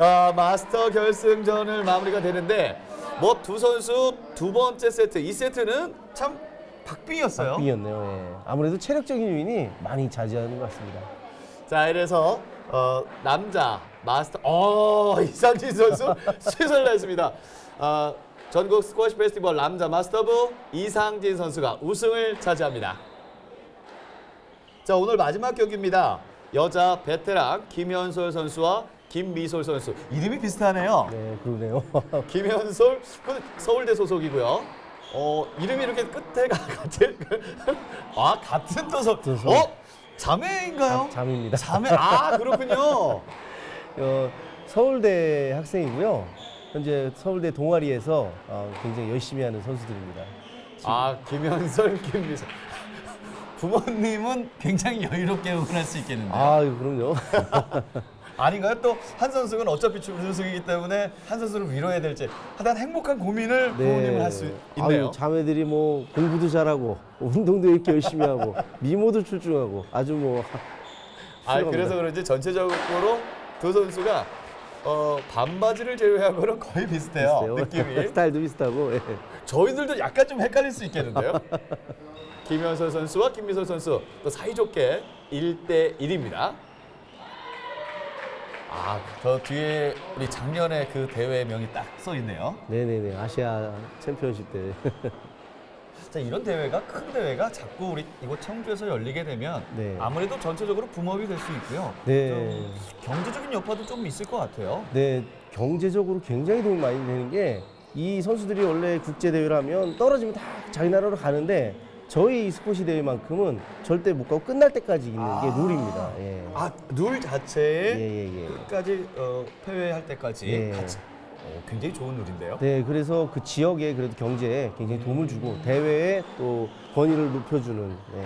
야, 마스터 결승전을 마무리가 되는데 뭐 두 선수 두 번째 세트 이 세트는 참 박빙이었어요. 빙이었네요. 예. 아무래도 체력적인 요인이 많이 차지하는 것 같습니다. 자 이래서 어, 남자 마스터 어 이상진 선수 수술 냈습니다. 어, 전국 스쿼시 페스티벌 남자 마스터부 이상진 선수가 우승을 차지합니다. 자 오늘 마지막 경기입니다. 여자 베테랑 김현솔 선수와 김미솔 선수 이름이 비슷하네요. 네, 그러네요. 김현솔 그 서울대 소속이고요. 어 이름이 이렇게 끝에가 같은 아 같은 서- 어 자매인가요? 잠입니다. 자매 아 그렇군요. 어, 서울대 학생이고요. 현재 서울대 동아리에서 어, 굉장히 열심히 하는 선수들입니다. 아 김현솔 김미솔 부모님은 굉장히 여유롭게 응원할 수 있겠는데요. 아, 그럼요. 아닌가요? 또 한 선수는 어차피 준우승이기 때문에 한 선수를 위로해야 될지 하여간 행복한 고민을 부모님은 할 수 있네요. 네. 아유, 자매들이 뭐 공부도 잘하고 운동도 이렇게 열심히 하고 미모도 출중하고 아주 뭐 아. 그래서 그런지 전체적으로 두 선수가 어, 반바지를 제외하고는 거의 비슷해요. 비슷해요. 느낌이. 스타일도 비슷하고 예. 저희들도 약간 좀 헷갈릴 수 있겠는데요. 김현솔 선수와 김미솔 선수 또 사이좋게 1대 1입니다. 아, 저 뒤에 우리 작년에 그 대회 명이 딱 써 있네요. 네네네 아시아 챔피언십 때 자, 이런 대회가 큰 대회가 자꾸 우리 이곳 청주에서 열리게 되면 네. 아무래도 전체적으로 붐업이 될 수 있고요. 네. 좀 경제적인 여파도 좀 있을 것 같아요. 네, 경제적으로 굉장히 도움이 많이 되는 게 이 선수들이 원래 국제 대회를 하면 떨어지면 다 자기 나라로 가는데 저희 스포츠 대회만큼은 절대 못 가고 끝날 때까지 있는 게 아. 룰입니다. 예. 아, 룰 자체에 예, 예, 예. 끝까지 어, 패배할 때까지 예. 같이 어, 굉장히 좋은 룰인데요. 네, 그래서 그 지역에 그래도 경제에 굉장히 도움을 주고 대회에 또 권위를 높여주는 네.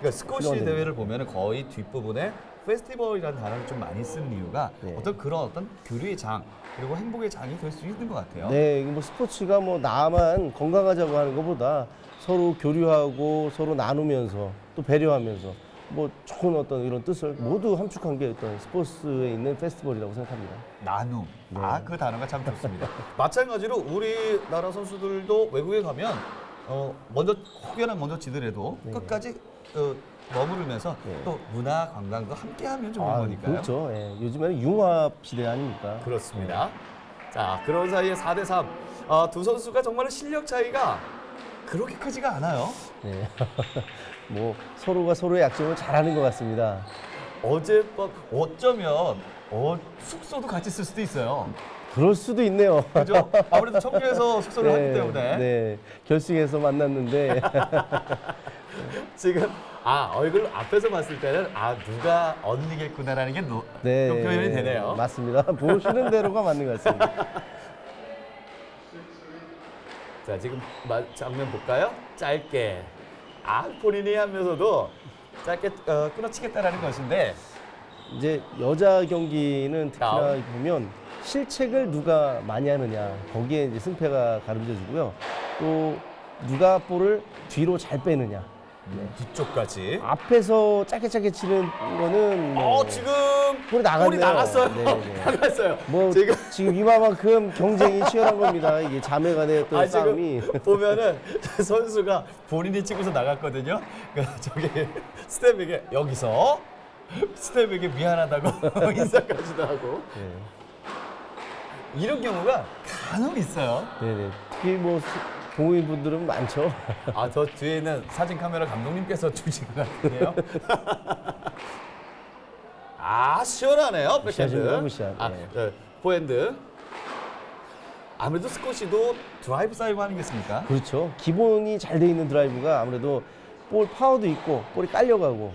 그러니까 필요한 대회를 보면 거의 뒷부분에 페스티벌이라는 단어를 좀 많이 쓰는 이유가 네. 어떤 그런 어떤 교류의 장 그리고 행복의 장이 될 수 있는 것 같아요. 네, 뭐 스포츠가 뭐 나만 건강하자고 하는 것보다 서로 교류하고 서로 나누면서 또 배려하면서 뭐 좋은 어떤 이런 뜻을 모두 함축한 게 어떤 스포츠에 있는 페스티벌이라고 생각합니다. 나눔. 네. 아, 그 단어가 참 좋습니다. 마찬가지로 우리나라 선수들도 외국에 가면 어, 먼저 혹여나 먼저 지더라도 네. 끝까지 어, 머무르면서 네. 또 문화 관광도 함께하면 좋은 아, 거니까요. 그렇죠. 예. 요즘에는 융합 시대 아닙니까? 그렇습니다. 자, 그런 사이에 4대 3. 아, 두 선수가 정말 실력 차이가 그렇게 크지가 않아요. 네. 뭐 서로가 서로의 약점을 잘하는 것 같습니다. 어젯밤 어쩌면 어, 숙소도 같이 쓸 수도 있어요. 그럴 수도 있네요. 그죠? 아무래도 청주에서 숙소를 하기 때문에 네, 결승에서 만났는데 지금 아 얼굴 앞에서 봤을 때는 아 누가 언니겠구나라는 게 노, 네, 좀 표현이 되네요. 맞습니다. 보시는 대로가 맞는 것 같습니다. 자 지금 마- 장면 볼까요? 짧게 아 본인이 하면서도 짧게 어, 끊어치겠다라는 것인데 이제 여자 경기는 특히나 다음. 보면 실책을 누가 많이 하느냐 거기에 이제 승패가 가름져지고요. 또 누가 볼을 뒤로 잘 빼느냐. 뒤쪽까지. 앞에서 짧게 짧게 치는 거는 뭐 어 지금 볼이 나갔네요. 볼이 나갔어요. 네, 네. 나갔어요. 뭐 지금 지금 이마만큼 경쟁이 치열한 겁니다. 이게 자매간의 어떤 아 싸움이 보면은 선수가 본인이 치고서 나갔거든요. 그 저기 스텝에게 여기서 스텝에게 미안하다고 인사까지도 하고 네. 이런 경우가 간혹 있어요. 네네. 특히 뭐 수- 동호인분들은 많죠. 아 저 뒤에 있는 사진 카메라 감독님께서 주신 것 같은데요. 아 시원하네요 백핸드. 무시하- 아. 네, 포핸드. 아무래도 스쿼시도 드라이브 사이브 아니겠습니까? 그렇죠. 기본이 잘 돼 있는 드라이브가 아무래도 볼 파워도 있고 볼이 깔려가고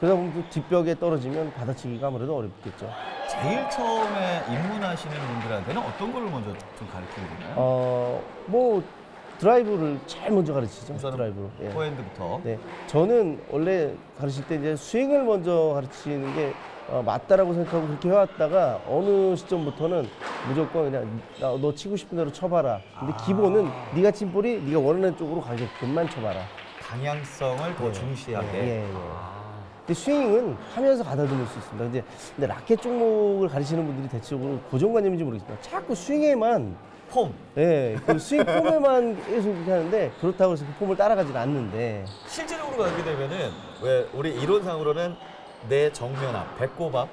그러다 보면 또 뒷벽에 떨어지면 받아치기가 아무래도 어렵겠죠. 제일 처음에 입문하시는 분들한테는 어떤 걸 먼저 좀 가르치게 되나요? 어, 뭐 드라이브를 제일 먼저 가르치죠. 우선은 드라이브로. 예. 포핸드부터. 네, 저는 원래 가르칠 때 이제 스윙을 먼저 가르치는 게 어, 맞다라고 생각하고 그렇게 해왔다가 어느 시점부터는 무조건 그냥 나- 너 치고 싶은 대로 쳐봐라. 근데 기본은 네가 친 볼이 네가 원하는 쪽으로 가게끔만 쳐봐라. 방향성을 더 예. 중시하게. 예, 예, 예. 아. 근데 스윙은 하면서 가다듬을 수 있습니다. 근데, 근데 라켓 종목을 가르치는 분들이 대체적으로 고정관념인지 모르겠지만 자꾸 스윙에만 폼. 예, 그 스윙 폼에만 계속 그렇게 하는데 그렇다고 해서 그 폼을 따라가지는 않는데 실질적으로 가게 되면은 왜 우리 이론상으로는 내 정면 앞, 배꼽 앞,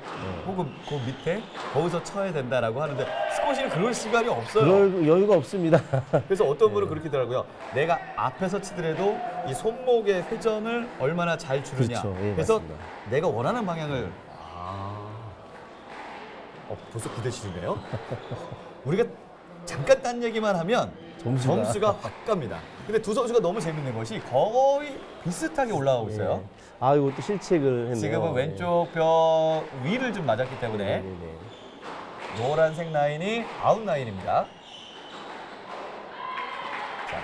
혹은 그 밑에 거기서 쳐야 된다라고 하는데 스쿼시는 그럴 시간이 없어요. 그럴 여유가 없습니다. 그래서 어떤 분은 그렇게 더라고요. 내가 앞에서 치더라도 이 손목의 회전을 얼마나 잘 주느냐. 그렇죠. 예, 래서 맞습니다. 내가 원하는 방향을 아, 어, 벌써 9대 7이네요. 우리가 잠깐 딴 얘기만 하면 점수가. 점수가 확 갑니다. 근데 두 선수가 너무 재밌는 것이 거의 비슷하게 올라가고 있어요. 예. 아, 이것도 실책을 했네요. 지금은 예. 왼쪽 벽 위를 좀 맞았기 때문에. 노란색 라인이 아웃 라인입니다. 자.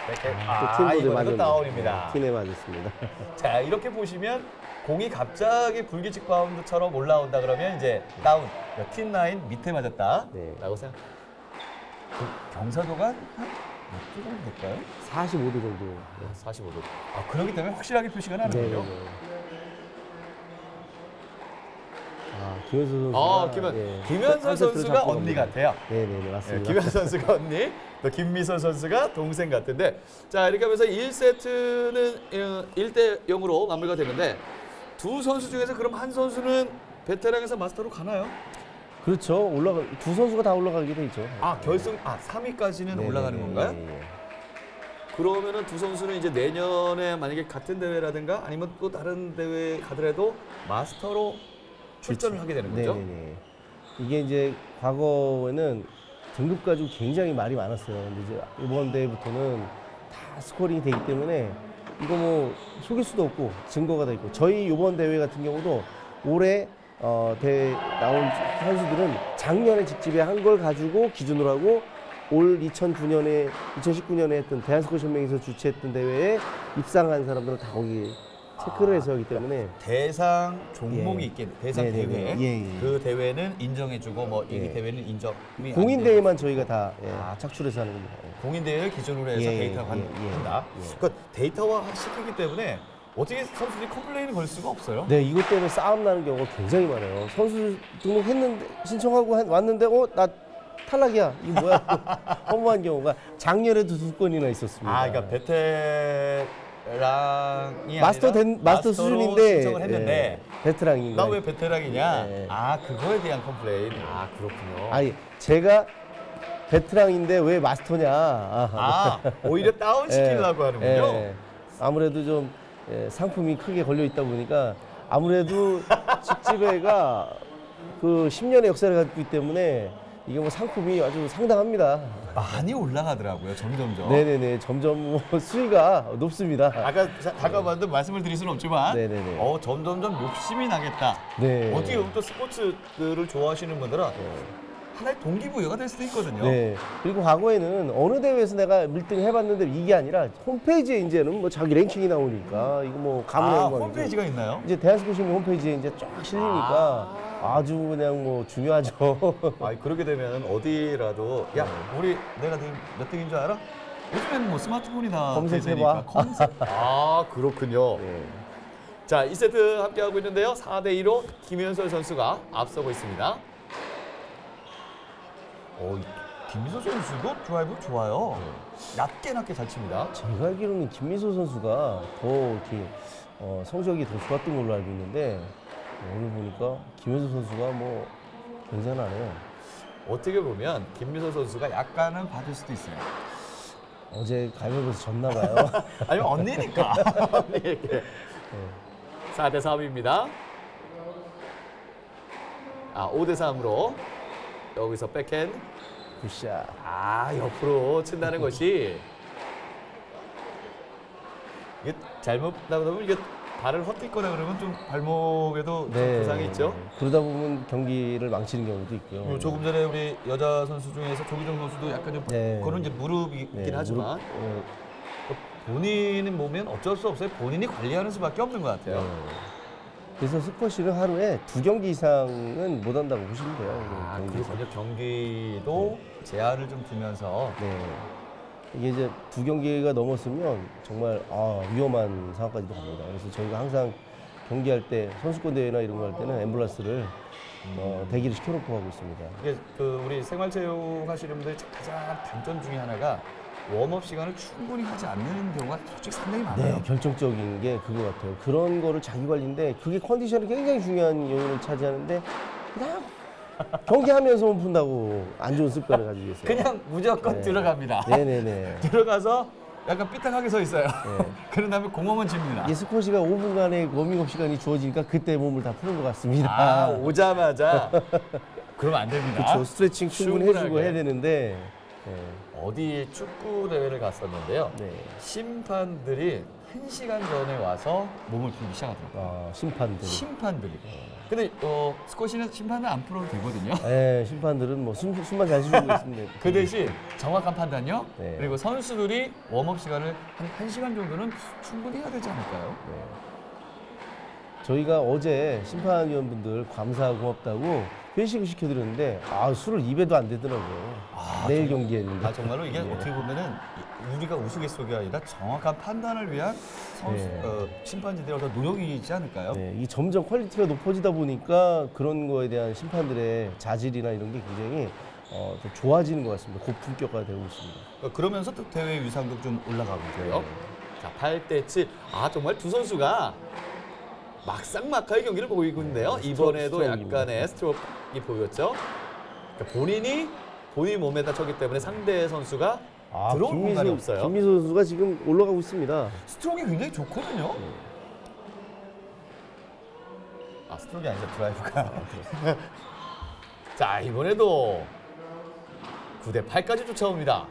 또 아, 이번에도 맞았네요. 다운입니다. 네, 팀에 맞았습니다. 자, 이렇게 보시면 공이 갑자기 불규칙 바운드처럼 올라온다 그러면 이제 다운. tin 라인 밑에 맞았다. 네. 라고 생각. 그 경사도가 한몇 정도 될까요? 45도 정도. 네. 45도. 아, 그렇기 때문에 확실하게 표시가 나는 네, 네. 네. 아, 김현수 선수가 아, 김현, 예, 김현선 선수가 언니 갑니다. 같아요. 네, 네, 네, 네, 맞습니다. 김현 선수가 언니, 또 김미선 선수가 동생 같은데 자 이렇게 하면서 1세트는 1대 0으로 마무리가 되는데 두 선수 중에서 그럼 한 선수는 베테랑에서 마스터로 가나요? 그렇죠. 올라가 두 선수가 다 올라가게 돼 있죠. 아 결승 아 3위까지는 네, 올라가는 네, 건가요? 예, 예. 그러면은 두 선수는 이제 내년에 만약에 같은 대회라든가 아니면 또 다른 대회 가더라도 마스터로 출전을 하게 되는 거죠? 네네네. 이게 이제 과거에는 등급 가지고 굉장히 말이 많았어요. 근데 이제 이번 대회부터는 다 scoring이 되기 때문에 이거 뭐 속일 수도 없고 증거가 돼 있고 저희 이번 대회 같은 경우도 올해 어, 대회 나온 선수들은 작년에 직집에 한 걸 가지고 기준으로 하고 올 2009년에 2019년에 했던 대한스쿼시 연맹에서 주최했던 대회에 입상한 사람들은 다 거기 체크를 해서 하기 때문에 대상 종목이 예. 있겠네. 대상 네네네. 대회. 예, 예. 그 대회는 인정해주고 뭐이 예. 대회는 인정이 안 공인. 대회만 저희가 다 예, 아. 착출해서 하는 겁니다. 공인 대회를 기준으로 해서 예, 데이터가 한- 예, 예, 한다. 예. 그러니까 데이터화 시키기 때문에 어떻게 선수들이 complain을 걸 수가 없어요. 네, 이것 때문에 싸움 나는 경우가 굉장히 많아요. 선수 등록했는데 신청하고 한- 왔는데 어 나 탈락이야. 이거 뭐야? 허무한 경우가 작년에도 두 건이나 있었습니다. 아, 그러니까 베테랑이 마스터 된 마스터 수준인데 신청을 했는데 예, 베테랑인 나 거예요. 왜 베테랑이냐? 예. 아, 그거에 대한 complain. 아, 그렇군요. 아니 제가 베테랑인데 왜 마스터냐? 아, 아, 오히려 다운 시키려고 예, 하는군요. 예. 아무래도 좀 예, 상품이 크게 걸려 있다 보니까 아무래도 직지배가 그 10년의 역사를 갖고 있기 때문에 이게 뭐 상품이 아주 상당합니다. 많이 올라가더라고요, 점점점. 네네네 점점 뭐 수위가 높습니다. 아까 자- 잠깐만도 말씀을 드릴 수는 없지만 네네네. 어, 점점점 욕심이 나겠다. 네. 어떻게 보면 또 스포츠들을 좋아하시는 분들은 하나의 동기부여가 될 수도 있거든요. 네. 그리고 과거에는 어느 대회에서 내가 1등 해봤는데 이게 아니라 홈페이지에 이제는 뭐 자기 랭킹이 나오니까 이거 뭐 가문의 아. 홈페이지가 있나요? 이제 대한스포츠 홈페이지에 이제 쫙 실리니까 아. 주 그냥 뭐 중요하죠. 아, 그렇게 되면 어디라도 야, 우리 내가 몇 등인 줄 알아? 요즘에는 뭐 스마트폰이 다 검색해봐. 검색. 아, 그렇군요. 네. 자, 2세트 함께하고 있는데요. 4대 2로 김현솔 선수가 앞서고 있습니다. 어, 이 김민서 선수도 드라이브 좋아요. 낮게 낮게 잘 칩니다. 제가 알기로는 김민소 선수가 더 이렇게 어, 성적이 더 좋았던 걸로 알고 있는데 오늘 보니까 김현수 선수가 뭐 굉장하네요. 어떻게 보면 김민서 선수가 약간은 받을 수도 있어요. 어제 가위바위보에서 졌나 봐요. 아니면 언니니까. 언니에게. 4대 3입니다. 아, 5대 3으로 여기서 백핸드. 굿샷. 아, 옆으로 친다는 것이 이게 잘못 나가면 이게 발을 헛디거나 그러면 좀 발목에도 좀 네. 부상이 있죠. 그러다 보면 경기를 망치는 경우도 있고요. 그리고 조금 전에 우리 여자 선수 중에서 조기정 선수도 약간 좀 네. 그거는 이제 무릎이긴 네, 하지만 무릎, 네, 본인은 몸면 어쩔 수 없어요. 본인이 관리하는 수밖에 없는 것 같아요. 네. 그래서 스쿼시는 하루에 두 경기 이상은 못 한다고 보시면 돼요. 아, 이상. 그렇군요. 경기도 제한을 좀 두면서 네. 이게 이제 두 경기가 넘었으면 정말 아, 위험한 상황까지도 갑니다. 그래서 저희가 항상 경기할 때 선수권 대회나 이런 거 할 때는 앰뷸런스를 어, 대기를 시켜놓고 하고 있습니다. 이게 그 우리 생활체육 하시는 분들의 가장 단점 중에 하나가 웜업 시간을 충분히 하지 않는 경우가 솔직히 상당히 많아요. 네, 결정적인 게 그거 같아요. 그런 거를 자기 관리인데 그게 컨디션이 굉장히 중요한 요인을 차지하는데 그냥 경기하면서만 푼다고 안 좋은 습관을 가지고 있어요. 그냥 무조건 네. 들어갑니다. 네네네. 들어가서 약간 삐딱하게 서 있어요. 네. 그런 다음에 공허만 칩니다. 이 스쿼시가 5분간의 워밍업 시간이 주어지니까 그때 몸을 다 푸는 것 같습니다. 아, 오자마자 그러면 안 됩니다. 그렇죠. 스트레칭 충분히 해주고. 해야 되는데. 네. 어디 축구 대회를 갔었는데요. 네. 심판들이 한 시간 전에 와서 몸을 풀기 시작하더라고요. 아, 심판들. 심판들이. 근데 어, 스쿼시는 심판은 안 풀어도 되거든요. 네, 심판들은 뭐 숨, 숨만 잘 쉬고 있습니다. 그 대신 정확한 판단요. 네. 그리고 선수들이 웜업 시간을 한 1시간 정도는 충분히 해야 되지 않을까요? 저희가 어제 심판위원분들 감사 고맙다고 회식을 시켜드렸는데 아 술을 입에도 안 대더라고요. 아, 내일 정말- 경기했는데. 아 정말로 이게 네. 어떻게 보면은 이- 우리가 우스갯소리가 아니라 정확한 판단을 위한 선수, 네. 어, 심판진들의 어떤 노력이지 않을까요? 네, 이 점점 quality가 높아지다 보니까 그런 거에 대한 심판들의 자질이나 이런 게 굉장히 어, 좀 좋아지는 것 같습니다. 고품격화 되고 있습니다. 어, 그러면서 또 대회 위상도 좀 올라가고 있고요. 네. 자, 8대 7. 아, 정말 두 선수가 막상막하의 경기를 보이고 있는데요. 네, 이번에도 스트로크입니다. 약간의 스트로크가 보였죠. 그러니까 본인이 본인 몸에다 쳤기 때문에 상대 선수가 들어올 공간이 없어요. 아, 김미수 선수가 지금 올라가고 있습니다. 스트로크가 굉장히 좋거든요. 네. 아, 스트로크가 아니죠. 드라이브가. 자, 이번에도 9대 8까지 쫓아옵니다.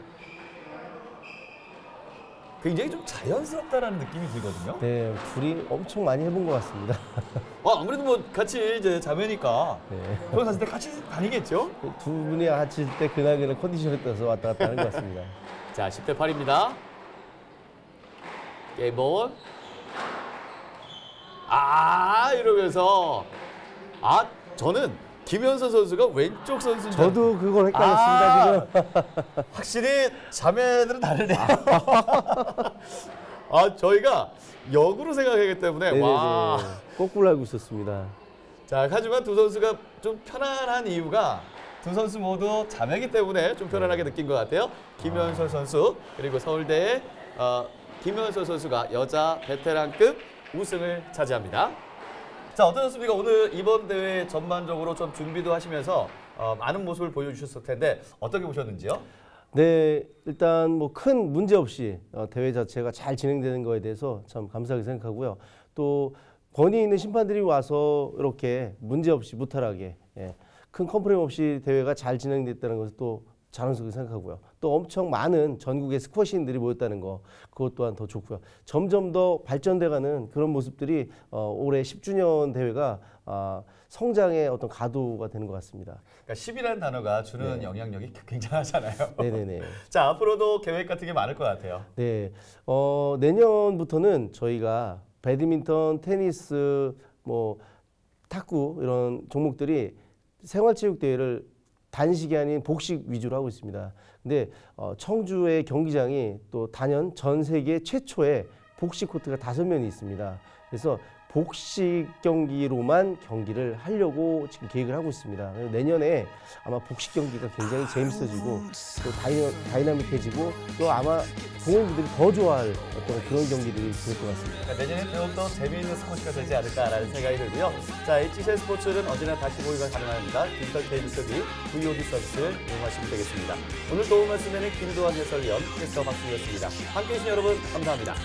굉장히 좀 자연스럽다라는 느낌이 들거든요. 네, 둘이 엄청 많이 해본 것 같습니다. 어, 아무래도 뭐 같이 이제 자매니까 네. 거기 갔을 때 같이 다니겠죠? 두 분이 같이 때 그날 그날 컨디션에 따라서 왔다 갔다 하는 것 같습니다. 자, 10대 8입니다. 게임 볼. 아, 이러면서 아, 저는 김현서 선수가 왼쪽 선수인 줄 저도 그걸 헷갈렸습니다 아. 지금. 확실히 자매들은 다르네요. 아, 저희가 역으로 생각하기 때문에 네네네. 와. 거꾸로 알고 있었습니다. 자, 하지만 두 선수가 좀 편안한 이유가 두 선수 모두 자매이기 때문에 좀 편안하게 느낀 것 같아요. 김현솔 선수 그리고 서울대의 어, 김현솔 선수가 여자 베테랑급 우승을 차지합니다. 자, 어떠셨습니까? 오늘 이번 대회 전반적으로 좀 준비도 하시면서 어, 많은 모습을 보여주셨을 텐데 어떻게 보셨는지요? 네, 일단 뭐 큰 문제 없이 어, 대회 자체가 잘 진행되는 거에 대해서 참 감사하게 생각하고요. 또 권위 있는 심판들이 와서 이렇게 문제 없이 무탈하게 예, 큰 complain 없이 대회가 잘 진행됐다는 것을 또 자랑스럽게 생각하고요. 또 엄청 많은 전국의 스쿼시인들이 모였다는 거 그것 또한 더 좋고요. 점점 더 발전돼가는 그런 모습들이 어, 올해 10주년 대회가 아, 성장의 어떤 가도가 되는 것 같습니다. 그러니까 10이라는 단어가 주는 영향력이 굉장하잖아요. 네네네. 자, 앞으로도 계획 같은 게 많을 것 같아요. 네, 어, 내년부터는 저희가 배드민턴, 테니스, 뭐 탁구 이런 종목들이 생활체육 대회를 단식이 아닌 복식 위주로 하고 있습니다. 근데 어, 청주의 경기장이 또 단연 전 세계 최초의 복식 코트가 다섯 면이 있습니다. 그래서 복식 경기로만 경기를 하려고 지금 계획을 하고 있습니다. 내년에 아마 복식 경기가 굉장히 재밌어지고 또 다이너, 다이나믹해지고 또 아마 동호인들이 더 좋아할 어떤 그런 경기들이 될 것 같습니다. 그러니까 내년에 더욱더 재미있는 스포츠가 되지 않을까라는 생각이 들고요. 자, HCN 스포츠는 언제나 다시 보기가 가능합니다. 디지털 게임 서비 VOD 서비스를 이용하시면 되겠습니다. 오늘 도움 말씀에는 김도환 해설위원, 캐스터 박수였습니다. 함께해 주신 여러분 감사합니다.